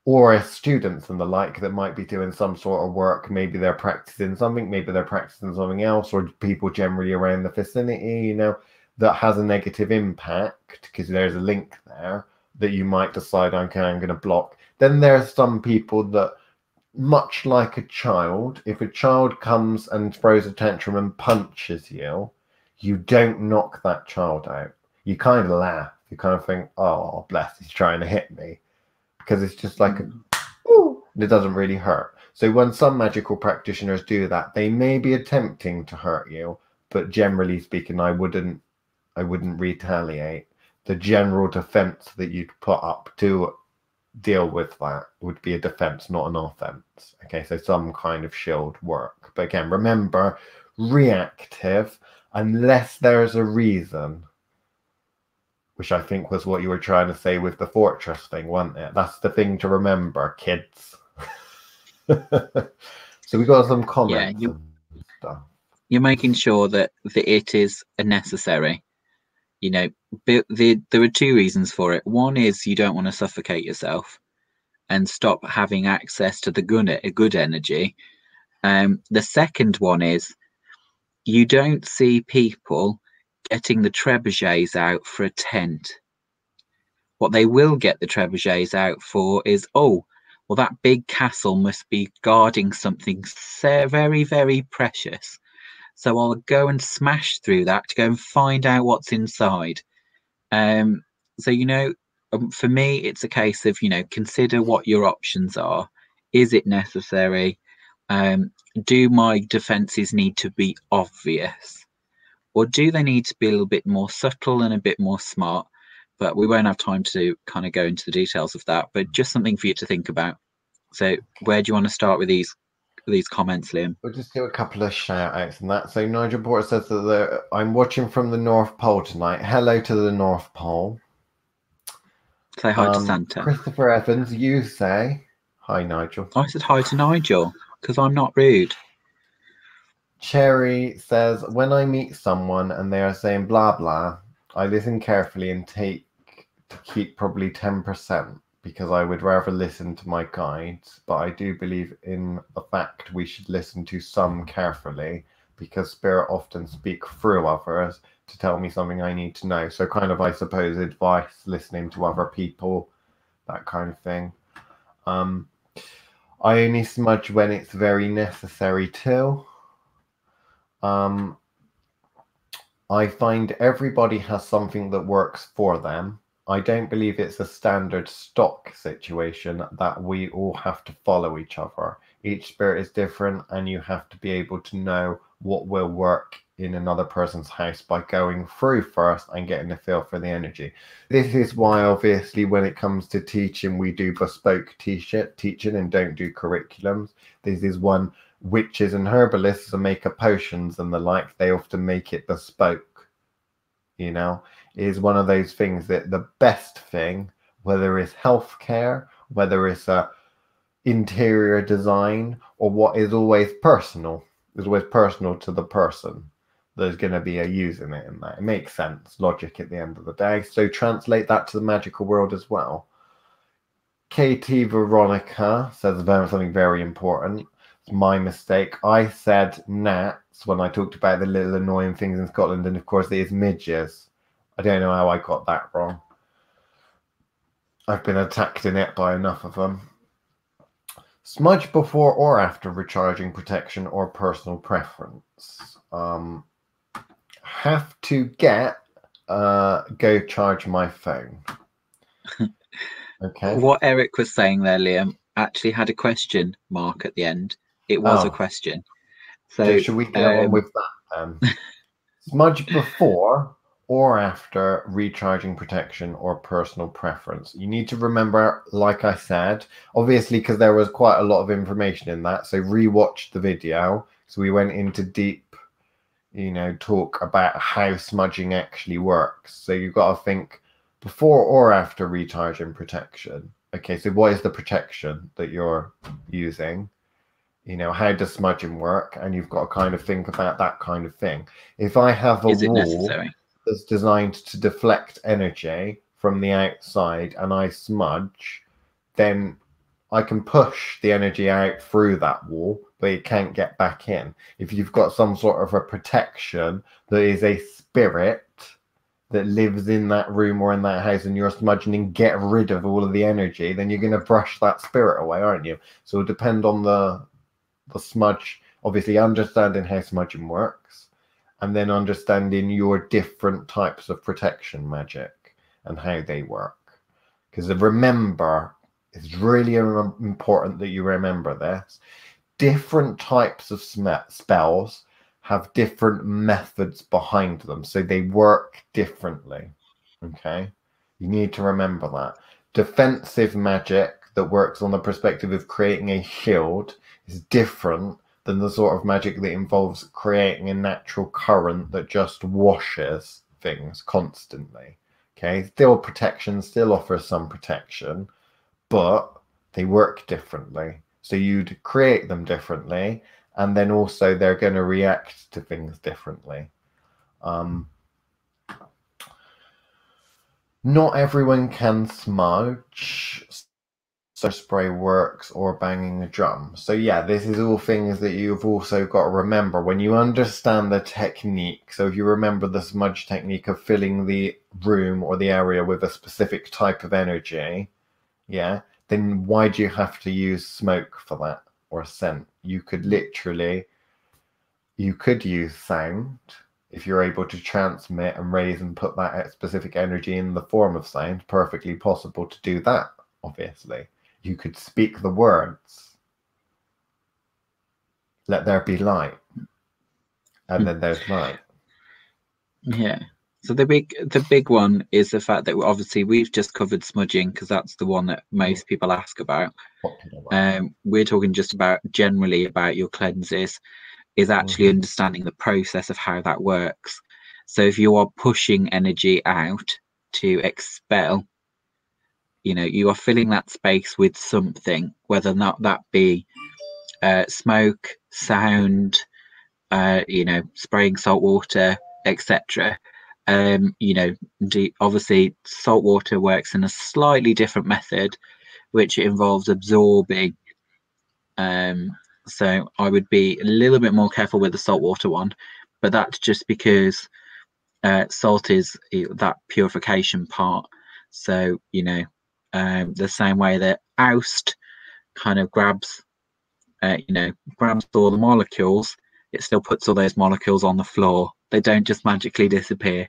Or if students and the like that might be doing some sort of work. Maybe they're practicing something, maybe they're practicing something else, or people generally around the vicinity, you know that has a negative impact because there's a link there that you might decide okay i'm going to block then there are some people that much like a child if a child comes and throws a tantrum and punches you you don't knock that child out. You kind of laugh. You kind of think oh bless he's trying to hit me. Because it's just like a, mm. ooh, it doesn't really hurt. So when some magical practitioners do that they may be attempting to hurt you but generally speaking i wouldn't I wouldn't retaliate. The general defense that you'd put up to deal with that would be a defense, not an offense. Okay, so some kind of shield work. But again, remember, reactive unless there's a reason. Which I think was what you were trying to say with the fortress thing, wasn't it? That's the thing to remember, kids. so we got some comments. Yeah, you, you're making sure that, that it is necessary you know the, the, there are two reasons for it. One is you don't want to suffocate yourself and stop having access to the good, good energy. Um, the second one is you don't see people getting the trebuchets out for a tent. What they will get the trebuchets out for is oh well that big castle must be guarding something so very very precious so I'll go and smash through that to go and find out what's inside. Um, so, you know, um, for me, it's a case of, you know, consider what your options are. Is it necessary? Um, do my defenses need to be obvious? or do they need to be a little bit more subtle and a bit more smart? But we won't have time to kind of go into the details of that. But just something for you to think about. So, where do you want to start with these these comments, Liam? We'll just do a couple of shout outs and that. So Nigel Porter says that the, I'm watching from the North Pole tonight. Hello to the North Pole. Say hi Um, to Santa. Christopher Evans, you say hi, Nigel. I said hi to Nigel because I'm not rude. Cherry says, when I meet someone and they are saying blah blah, I listen carefully and take to keep probably 10% because I would rather listen to my guides. But I do believe in the fact we should listen to some carefully because spirit often speak through others to tell me something I need to know. So kind of I suppose advice, listening to other people, that kind of thing. Um I only smudge when it's very necessary too. Um, I find everybody has something that works for them. I don't believe it's a standard stock situation that we all have to follow each other. Each spirit is different, and you have to be able to know what will work in another person's house by going through first and getting a feel for the energy. This is why, obviously, when it comes to teaching, we do bespoke t-shirt teaching and don't do curriculums. This is one witches and herbalists and make up potions and the like. They often make it bespoke. You know, is one of those things that the best thing, whether it's healthcare, whether it's a interior design, or what is always personal, is always personal to the person there's going to be a using it in that. It makes sense, logic at the end of the day. So translate that to the magical world as well. KT Veronica says something very important. It's my mistake. I said gnats when I talked about the little annoying things in Scotland, and of course it is midges. I don't know how I got that wrong. I've been attacked in it by enough of them. Smudge before or after recharging protection or personal preference. Um, have to get uh go charge my phone. Okay. What Eric was saying there, Liam, actually had a question mark at the end. It was Oh. a question. So So should we go on um, with that then? Smudge before or after recharging protection or personal preference. You need to remember, like I said, obviously because there was quite a lot of information in that. So rewatch the video. So we went into deep, you know, talk about how smudging actually works. So you've got to think before or after recharging protection. Okay, so what is the protection that you're using? you know how does smudging work and you've got to kind of think about that kind of thing if i have a is it wall necessary? That's designed to deflect energy from the outside and i smudge then i can push the energy out through that wall but it can't get back in. If you've got some sort of a protection that is a spirit that lives in that room or in that house and you're smudging and get rid of all of the energy then you're going to brush that spirit away aren't you? So it'll depend on the the smudge, obviously understanding how smudging works, and then understanding your different types of protection magic and how they work. Because remember, it's really important that you remember this. Different types of spells have different methods behind them, so they work differently. Okay, you need to remember that. Defensive magic that works on the perspective of creating a shield is different than the sort of magic that involves creating a natural current that just washes things constantly. Okay, still protection, still offers some protection, but they work differently. So you'd create them differently, and then also they're going to react to things differently. Um, not everyone can smudge spray works or banging a drum. So yeah, this is all things that you've also got to remember when you understand the technique. So if you remember the smudge technique of filling the room or the area with a specific type of energy, yeah, then why do you have to use smoke for that or scent? You could literally you could use sound if you're able to transmit and raise and put that specific energy in the form of sound, perfectly possible to do that, obviously you could speak the words let there be light and then there's light Yeah. So the big the big one is the fact that obviously we've just covered smudging because that's the one that most people ask about. Um, we're talking just about generally about your cleanses, is actually Mhm. understanding the process of how that works. So if you are pushing energy out to expel, you know, you are filling that space with something, whether or not that be uh, smoke, sound, uh, you know, spraying salt water, etc. Um, you know, do, obviously salt water works in a slightly different method, which involves absorbing. Um, so I would be a little bit more careful with the salt water one, but that's just because uh, salt is that purification part. So you know, um, the same way that oust kind of grabs, uh, you know, grabs all the molecules, it still puts all those molecules on the floor. They don't just magically disappear.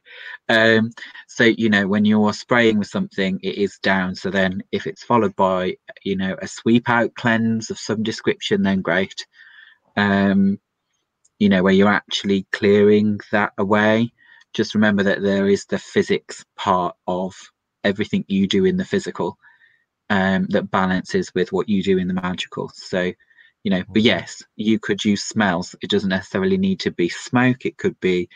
Um, so you know, when you're spraying with something, it is down. So then, if it's followed by, you know, a sweep out cleanse of some description, then great. Um, you know, where you're actually clearing that away. Just remember that there is the physics part of everything you do in the physical um, that balances with what you do in the magical. So, you know, but Mhm. yes, you could use smells. It doesn't necessarily need to be smoke. It could be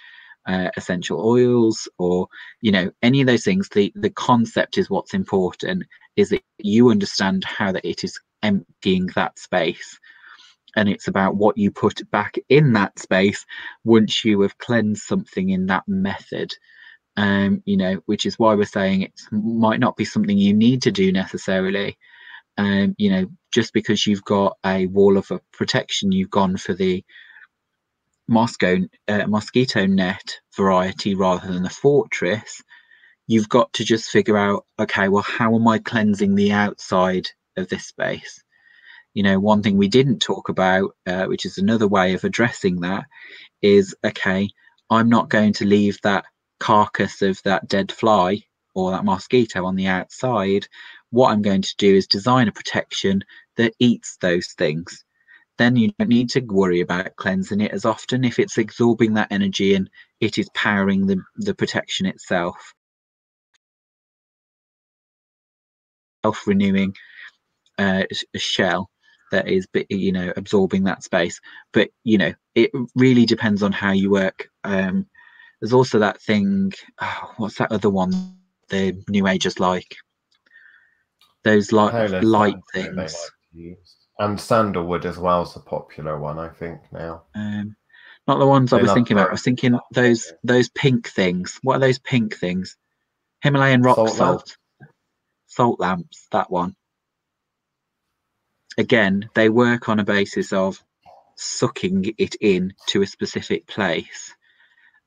uh, essential oils or you know any of those things. The the concept is what's important. Is that you understand how that it is emptying that space. And it's about what you put back in that space once you have cleansed something in that method um, you know, which is why we're saying it might not be something you need to do necessarily. Um, you know, just because you've got a wall of a protection, you've gone for the Moscow uh, mosquito net variety rather than the fortress. You've got to just figure out, okay, well, how am I cleansing the outside of this space? You know, one thing we didn't talk about, uh, which is another way of addressing that, is okay, I'm not going to leave that carcass of that dead fly or that mosquito on the outside. What I'm going to do is design a protection that eats those things. Then you don't need to worry about cleansing it as often if it's absorbing that energy and it is powering the, the protection itself. Self renewing uh, a shell that is you know absorbing that space but you know it really depends on how you work um there's also that thing oh, what's that other one the new agers like? Those light light they like things. And sandalwood as well is a popular one, I think now. um not the ones i was thinking about. I was thinking those they? those pink things. What are those pink things? Himalayan rock Salt salt. Lamp? salt lamps that one. Again they work on a basis of sucking it in to a specific place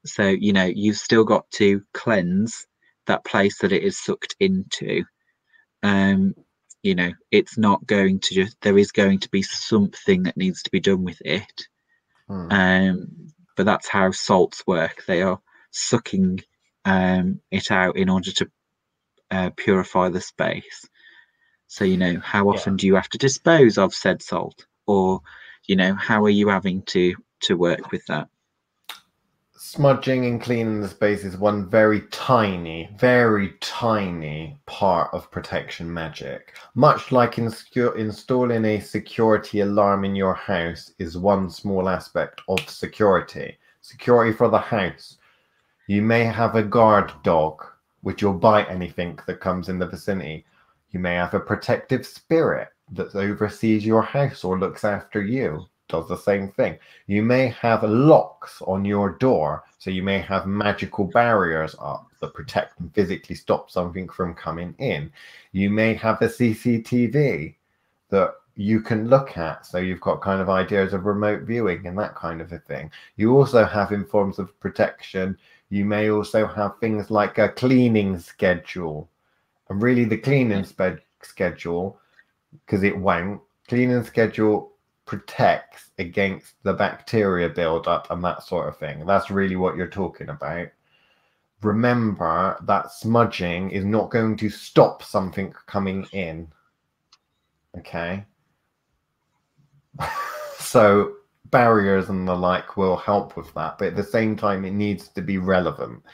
so you know you've still got to cleanse that place that it is sucked into. Um you know it's not going to just there is going to be something that needs to be done with it. Hmm. um but that's how salts work. They are sucking um it out in order to uh, purify the space. So you know how Yeah. often do you have to dispose of said salt? Or you know how are you having to to work with that Smudging and cleaning the space is one very tiny, very tiny part of protection magic. Much like installing a security alarm in your house is one small aspect of security. Security for the house. You may have a guard dog, which will bite anything that comes in the vicinity. You may have a protective spirit that oversees your house or looks after you, does the same thing. You may have locks on your door, so you may have magical barriers up that protect and physically stop something from coming in. You may have a CCTV that you can look at, so you've got kind of ideas of remote viewing and that kind of a thing. You also have, in forms of protection, you may also have things like a cleaning schedule. And really, the cleaning mm-hmm. spe- schedule, because it won't, cleaning schedule protects against the bacteria buildup and that sort of thing. That's really what you're talking about. Remember that smudging is not going to stop something coming in. Okay. so barriers and the like will help with that, but at the same time, it needs to be relevant.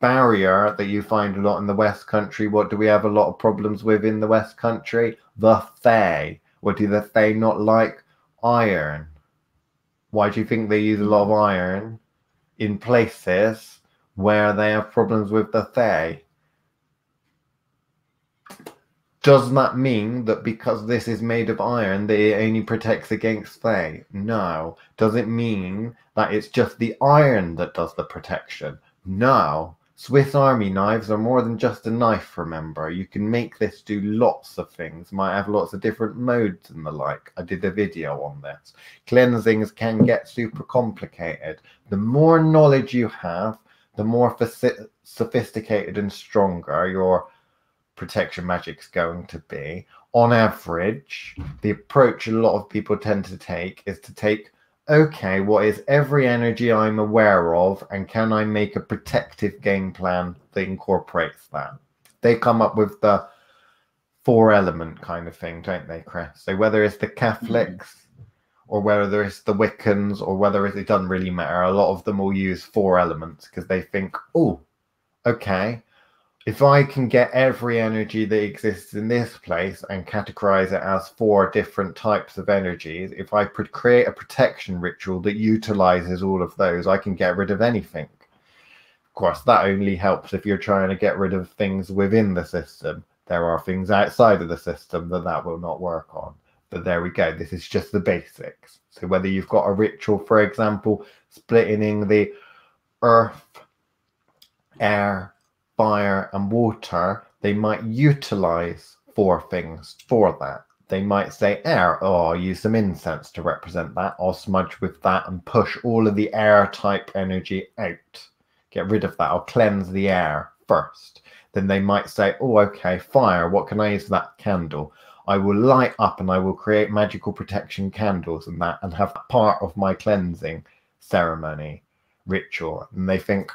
Barrier that you find a lot in the West Country. What do we have a lot of problems with in the West Country? The Fae. What do the Fae not like? Iron. Why do you think they use a lot of iron in places where they have problems with the Fae? Does that mean that because this is made of iron that it only protects against Fae? No. Does it mean that it's just the iron that does the protection? No. Swiss Army knives are more than just a knife, remember. You can make this do lots of things, might have lots of different modes and the like. I did a video on this. Cleansings can get super complicated. The more knowledge you have, the more sophisticated and stronger your protection magic's going to be. On average, the approach a lot of people tend to take is to take, okay, what is every energy I'm aware of, and can I make a protective game plan that incorporates that? They come up with the four element kind of thing, don't they, Chris? So whether it's the Catholics, mm-hmm. or whether it's the Wiccans, or whether it doesn't really matter. A lot of them will use four elements because they think, oh, okay, if I can get every energy that exists in this place and categorize it as four different types of energies, if I could create a protection ritual that utilizes all of those, I can get rid of anything. Of course, that only helps if you're trying to get rid of things within the system. There are things outside of the system that that will not work on. But there we go. This is just the basics. So whether you've got a ritual, for example, splitting the earth, air, fire, and water, they might utilize four things for that. They might say air, oh, I'll use some incense to represent that. I'll smudge with that and push all of the air type energy out. Get rid of that. I'll cleanse the air first. Then they might say, oh, okay, fire, what can I use for that candle? I will light up and I will create magical protection candles and that and have part of my cleansing ceremony ritual. And they think,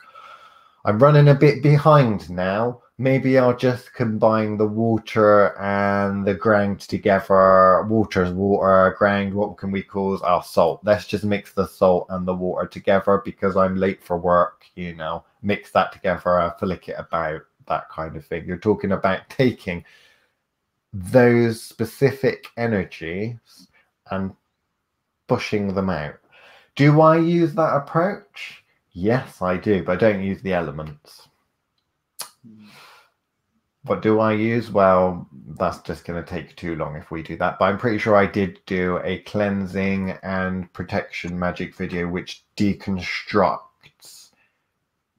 I'm running a bit behind now. Maybe I'll just combine the water and the ground together. Water's water, ground, what can we call our oh, salt? Let's just mix the salt and the water together because I'm late for work, you know. Mix that together and flick it about, that kind of thing. You're talking about taking those specific energies and pushing them out. Do I use that approach? Yes, I do, but I don't use the elements. What do I use? Well, that's just going to take too long if we do that. But I'm pretty sure I did do a cleansing and protection magic video which deconstructs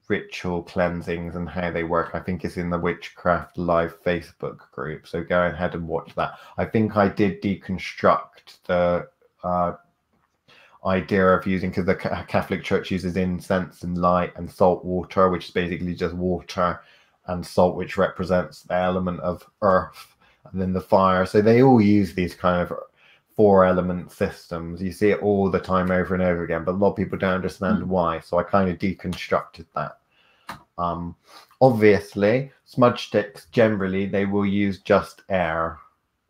ritual cleansings and how they work. I think it's in the Witchcraft Live Facebook group. So go ahead and watch that. I think I did deconstruct the uh, idea of using because the Catholic Church uses incense and light and salt water, which is basically just water and salt, which represents the element of earth, and then the fire. So they all use these kind of four element systems. You see it all the time over and over again, but a lot of people don't understand mm. why. So I kind of deconstructed that. Um, obviously, smudge sticks generally they will use just air.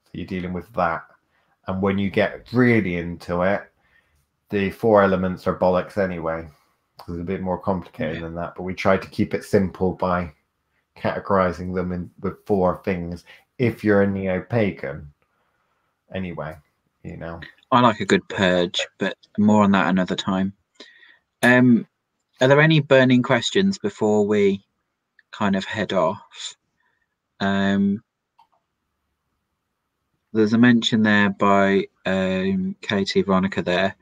So you're dealing with that. And when you get really into it, the four elements are bollocks anyway. It's a bit more complicated yeah. than that, but we tried to keep it simple by categorizing them in with four things. If you're a neo pagan, anyway, you know. I like a good purge, but more on that another time. Um, are there any burning questions before we kind of head off? Um, there's a mention there by um, Katie Veronica there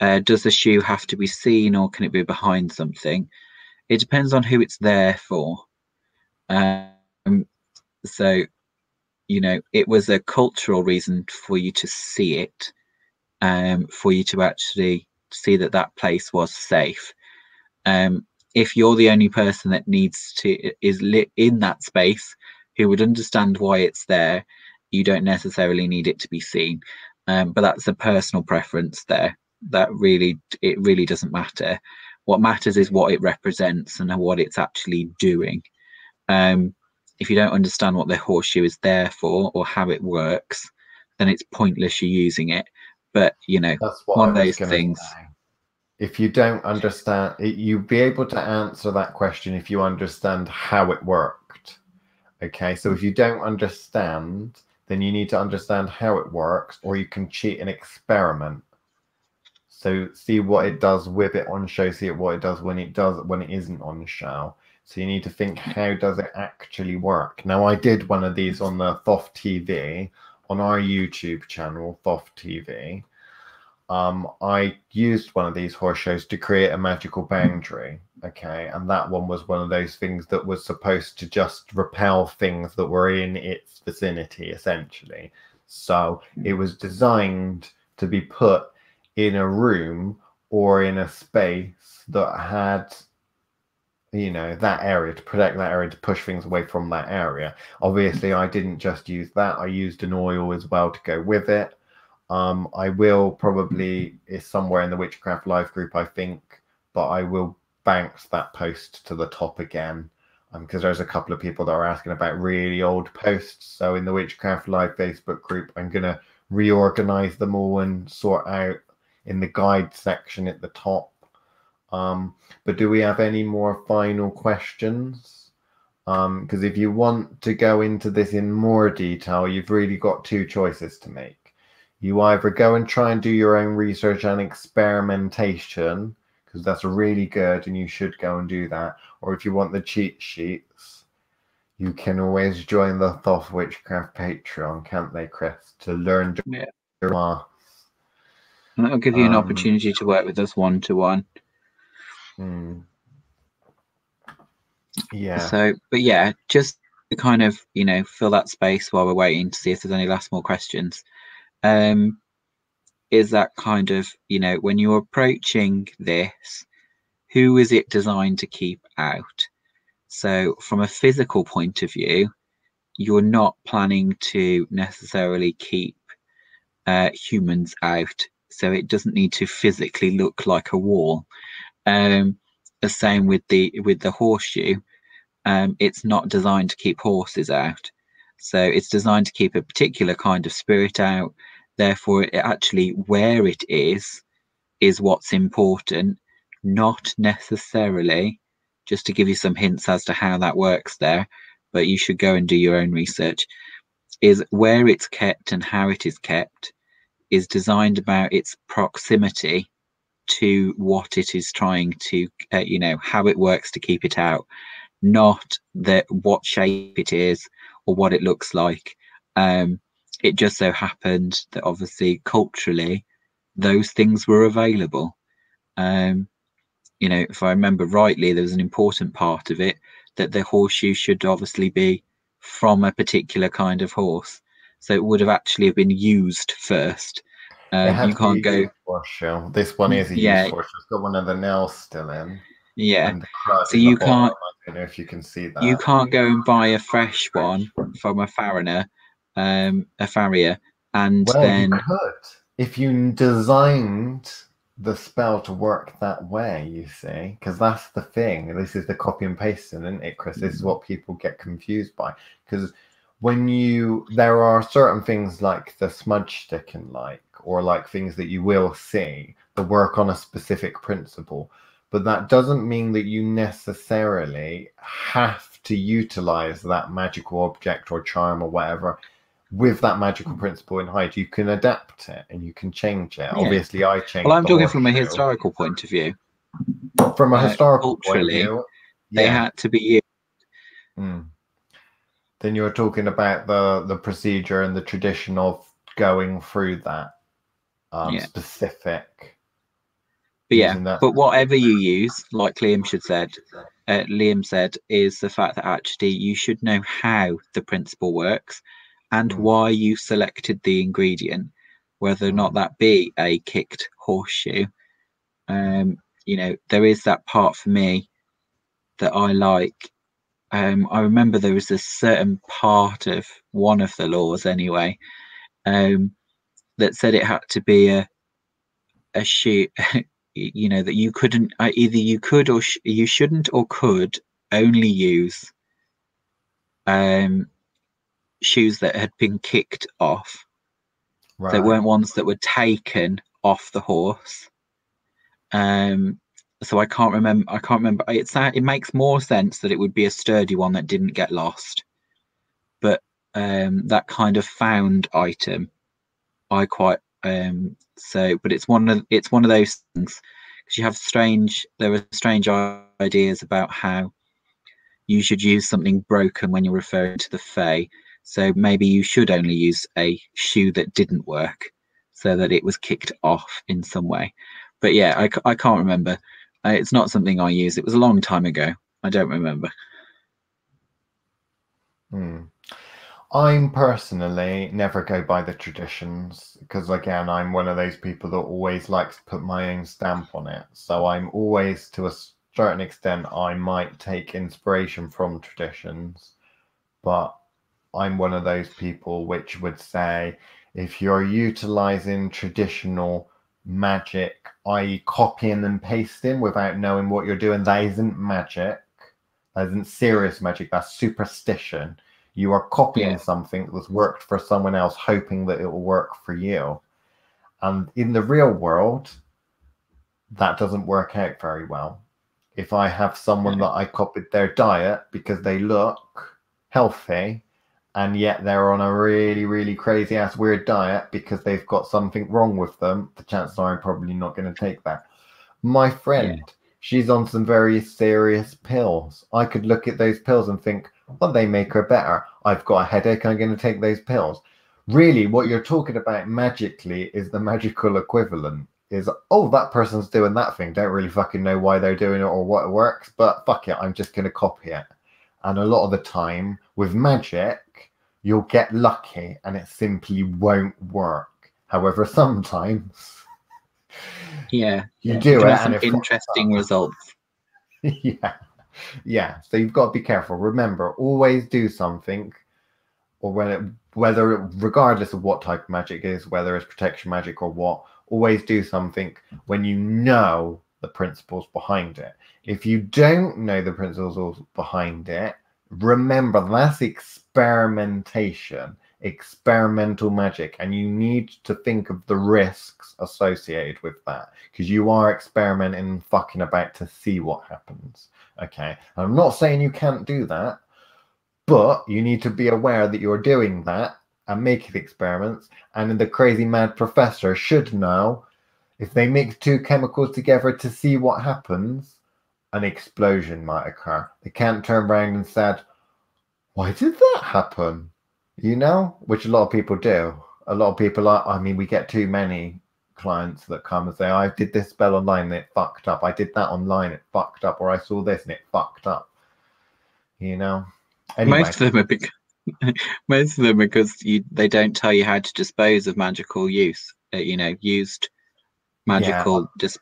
uh, does the shoe have to be seen or can it be behind something? It depends on who it's there for. Um, so, you know, it was a cultural reason for you to see it, um, for you to actually see that that place was safe. Um, if you're the only person that needs to is lit in that space who would understand why it's there, you don't necessarily need it to be seen. Um, but that's a personal preference there that really it really doesn't matter what matters is what it represents and what it's actually doing um, if you don't understand what the horseshoe is there for or how it works then it's pointless you using it but you know, That's what one of those things. say. If you don't understand, it, you'll be able to answer that question if you understand how it worked. Okay, so if you don't understand, then you need to understand how it works, or you can cheat an experiment. So see what it does with it on show, see what it does when it does when it isn't on show. So you need to think how does it actually work? Now I did one of these on the Thoth TV on our YouTube channel, Thoth TV. Um, I used one of these horseshoes to create a magical boundary. Okay, and that one was one of those things that was supposed to just repel things that were in its vicinity, essentially. So it was designed to be put in a room or in a space that had you know that area to protect that area to push things away from that area. Obviously i didn't just use that. I used an oil as well to go with it. Um i will probably is somewhere in the witchcraft live group i think but i will bounce that post to the top again because there's a couple of people that are asking about really old posts. So in the witchcraft live facebook group i'm going to reorganize them all and sort out in the guide section at the top um, but do we have any more final questions? Because if you want to go into this in more detail, you've really got two choices to make. You either go and try and do your own research and experimentation, because that's really good and you should go and do that. Or if you want the cheat sheets, you can always join the Thoth Witchcraft Patreon, can't they, Chris, to learn Yeah. And that'll give you an Um, opportunity to work with us one to one. Yeah. So, but yeah, just to kind of you know fill that space while we're waiting to see if there's any last more questions. Um, is that kind of you know when you're approaching this, who is it designed to keep out? So, from a physical point of view, you're not planning to necessarily keep uh, humans out. So it doesn't need to physically look like a wall. Um, the same with the with the horseshoe um, it's not designed to keep horses out. So it's designed to keep a particular kind of spirit out. Therefore, it actually where it is is what's important, not necessarily just to give you some hints as to how that works there, but you should go and do your own research. Is where it's kept and how it is kept is designed about its proximity to what it is trying to, uh, you know, how it works to keep it out not that what shape it is or what it looks like. Um, it just so happened that obviously culturally those things were available. Um, you know, if I remember rightly, there was an important part of it that the horseshoe should obviously be from a particular kind of horse. So it would have actually have been used first. Um, you can't go. This one is a Yeah. It's got one of the nails still in. yeah. And the crud So you can't- I don't know if you can see that. you can't go and buy a fresh one from a farrier, um, a farrier, and well, then you could. If you designed the spell to work that way, you see, because that's the thing. This is the copy and pasting, isn't it, Chris? This is what people get confused by. Because when you, there are certain things like the smudge stick and like, or like things that you will see that work on a specific principle. But that doesn't mean that you necessarily have to utilize that magical object or charm or whatever with that magical principle in height. You can adapt it and you can change it. Yeah. Obviously, I changed. well, I'm talking from a historical point of view. from a uh, historical point of view. They Yeah. had to be used. Mm. Then you were talking about the the procedure and the tradition of going through that um, Yeah. specific. But yeah, that- but whatever you use, like Liam should said, uh, Liam said, is the fact that actually you should know how the principle works and Mm. why you selected the ingredient, whether or not that be a kicked horseshoe. Um, you know, there is that part for me that I like. Um, I remember there was a certain part of one of the laws, anyway, um, that said it had to be a a shoe. you know that you couldn't uh, either you could or sh- you shouldn't or could only use um shoes that had been kicked off Right. They weren't ones that were taken off the horse. Um, so I can't remember. I can't remember. It's it makes more sense that it would be a sturdy one that didn't get lost, but um, that kind of found item, I quite um, so. But it's one of it's one of those things because you have strange. There are strange ideas about how you should use something broken when you're referring to the Fae. So maybe you should only use a shoe that didn't work, so that it was kicked off in some way. But yeah, I, I can't remember. Uh, it's not something I use. It was a long time ago. I don't remember. Hmm. I'm personally never go by the traditions because again I'm one of those people that always likes to put my own stamp on it. So I'm always to a certain extent I might take inspiration from traditions, but I'm one of those people which would say if you're utilizing traditional magic, i.e., copying and pasting without knowing what you're doing, that isn't magic. That isn't serious magic. That's superstition. You are copying yeah. something that's worked for someone else, hoping that it will work for you. And in the real world, that doesn't work out very well. If I have someone that I copied their diet because they look healthy, and yet they're on a really, really crazy ass weird diet because they've got something wrong with them, the chances are I'm probably not going to take that. My friend, yeah. she's on some very serious pills. I could look at those pills and think, well, they make her better. I've got a headache, I'm going to take those pills. Really, what you're talking about magically is the magical equivalent. Is oh, that person's doing that thing. Don't really fucking know why they're doing it or what works, but fuck it, I'm just going to copy it. And a lot of the time with magic, you'll get lucky and it simply won't work. However, sometimes yeah, you yeah. do it and interesting results. yeah, yeah. So you've got to be careful. Remember, always do something, or when it, whether it, regardless of what type of magic is, whether it's protection magic or what, always do something when you know the principles behind it. If you don't know the principles behind it, remember that's experimentation experimental magic and you need to think of the risks associated with that because you are experimenting fucking about to see what happens okay? And i'm not saying you can't do that but you need to be aware that you're doing that and making experiments and the crazy mad professor should know if they mix two chemicals together to see what happens an explosion might occur. They can't turn around and said, "Why did that happen?" You know, which a lot of people do. A lot of people are. I mean, we get too many clients that come and say, "I did this spell online and it fucked up. I did that online, it fucked up, or I saw this and it fucked up." You know. Anyway. Most of them are because most of them because you they don't tell you how to dispose of magical use. Uh, you know, used magical yeah. just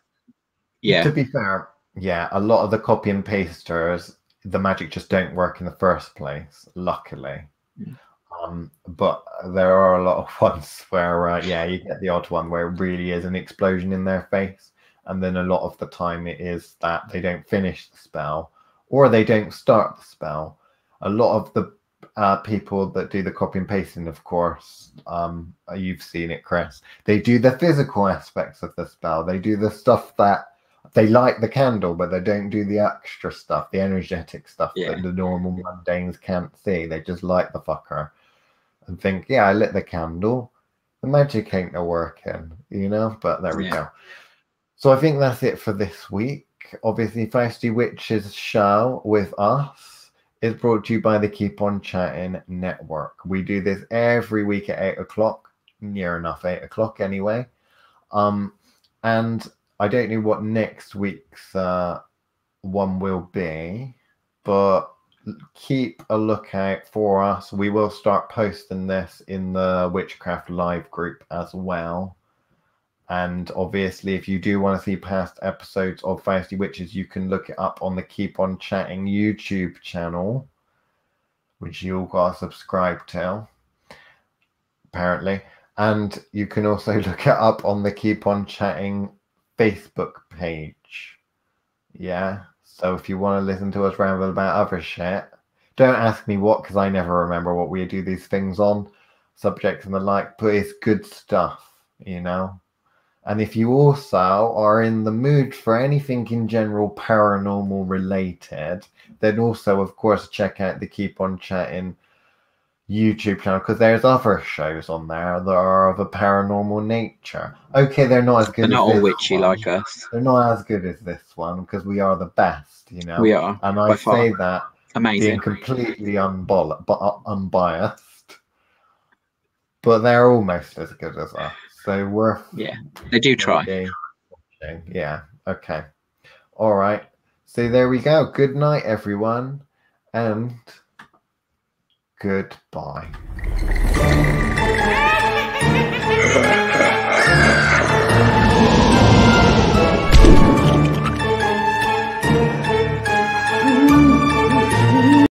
yeah. To be fair, yeah, a lot of the copy and pasters, the magic just don't work in the first place, luckily. Mm. Um, but there are a lot of ones where, uh, yeah, you get the odd one where it really is an explosion in their face. And then a lot of the time it is that they don't finish the spell or they don't start the spell. A lot of the uh, people that do the copy and pasting, of course, um, you've seen it, Chris. They do the physical aspects of the spell. They do the stuff that they light the candle, but they don't do the extra stuff, the energetic stuff yeah. that the normal mundanes can't see. They just light the fucker and think, yeah, I lit the candle. The magic ain't no working, you know? But there we yeah. go. So I think that's it for this week. Obviously, Fausty Witches show with us is brought to you by the Keap On Chatting Network. We do this every week at eight o'clock, near enough eight o'clock anyway. Um, and I don't know what next week's uh, one will be, but keep a lookout for us. We will start posting this in the Witchcraft Live group as well. And obviously, if you do want to see past episodes of Fausty Witches, you can look it up on the Keap On Chatting YouTube channel, which you all got to subscribe to, apparently. And you can also look it up on the Keap On Chatting Facebook page. Yeah. So if you want to listen to us ramble about other shit, don't ask me what because I never remember what we do these things on. subjects and the like, but it's good stuff, you know. And if you also are in the mood for anything in general paranormal related, then also, of course, check out the Keap On Chatting YouTube channel because there's other shows on there that are of a paranormal nature. Okay, they're not as good. They're as not all witchy one. like us. They're not as good as this one because we are the best, you know. We are and I far. say that being amazing. completely unbol- bu- uh, unbiased, but they're almost as good as us. So worth Yeah, they do try. watching. Yeah. Okay. All right. So there we go. Good night, everyone, and Goodbye.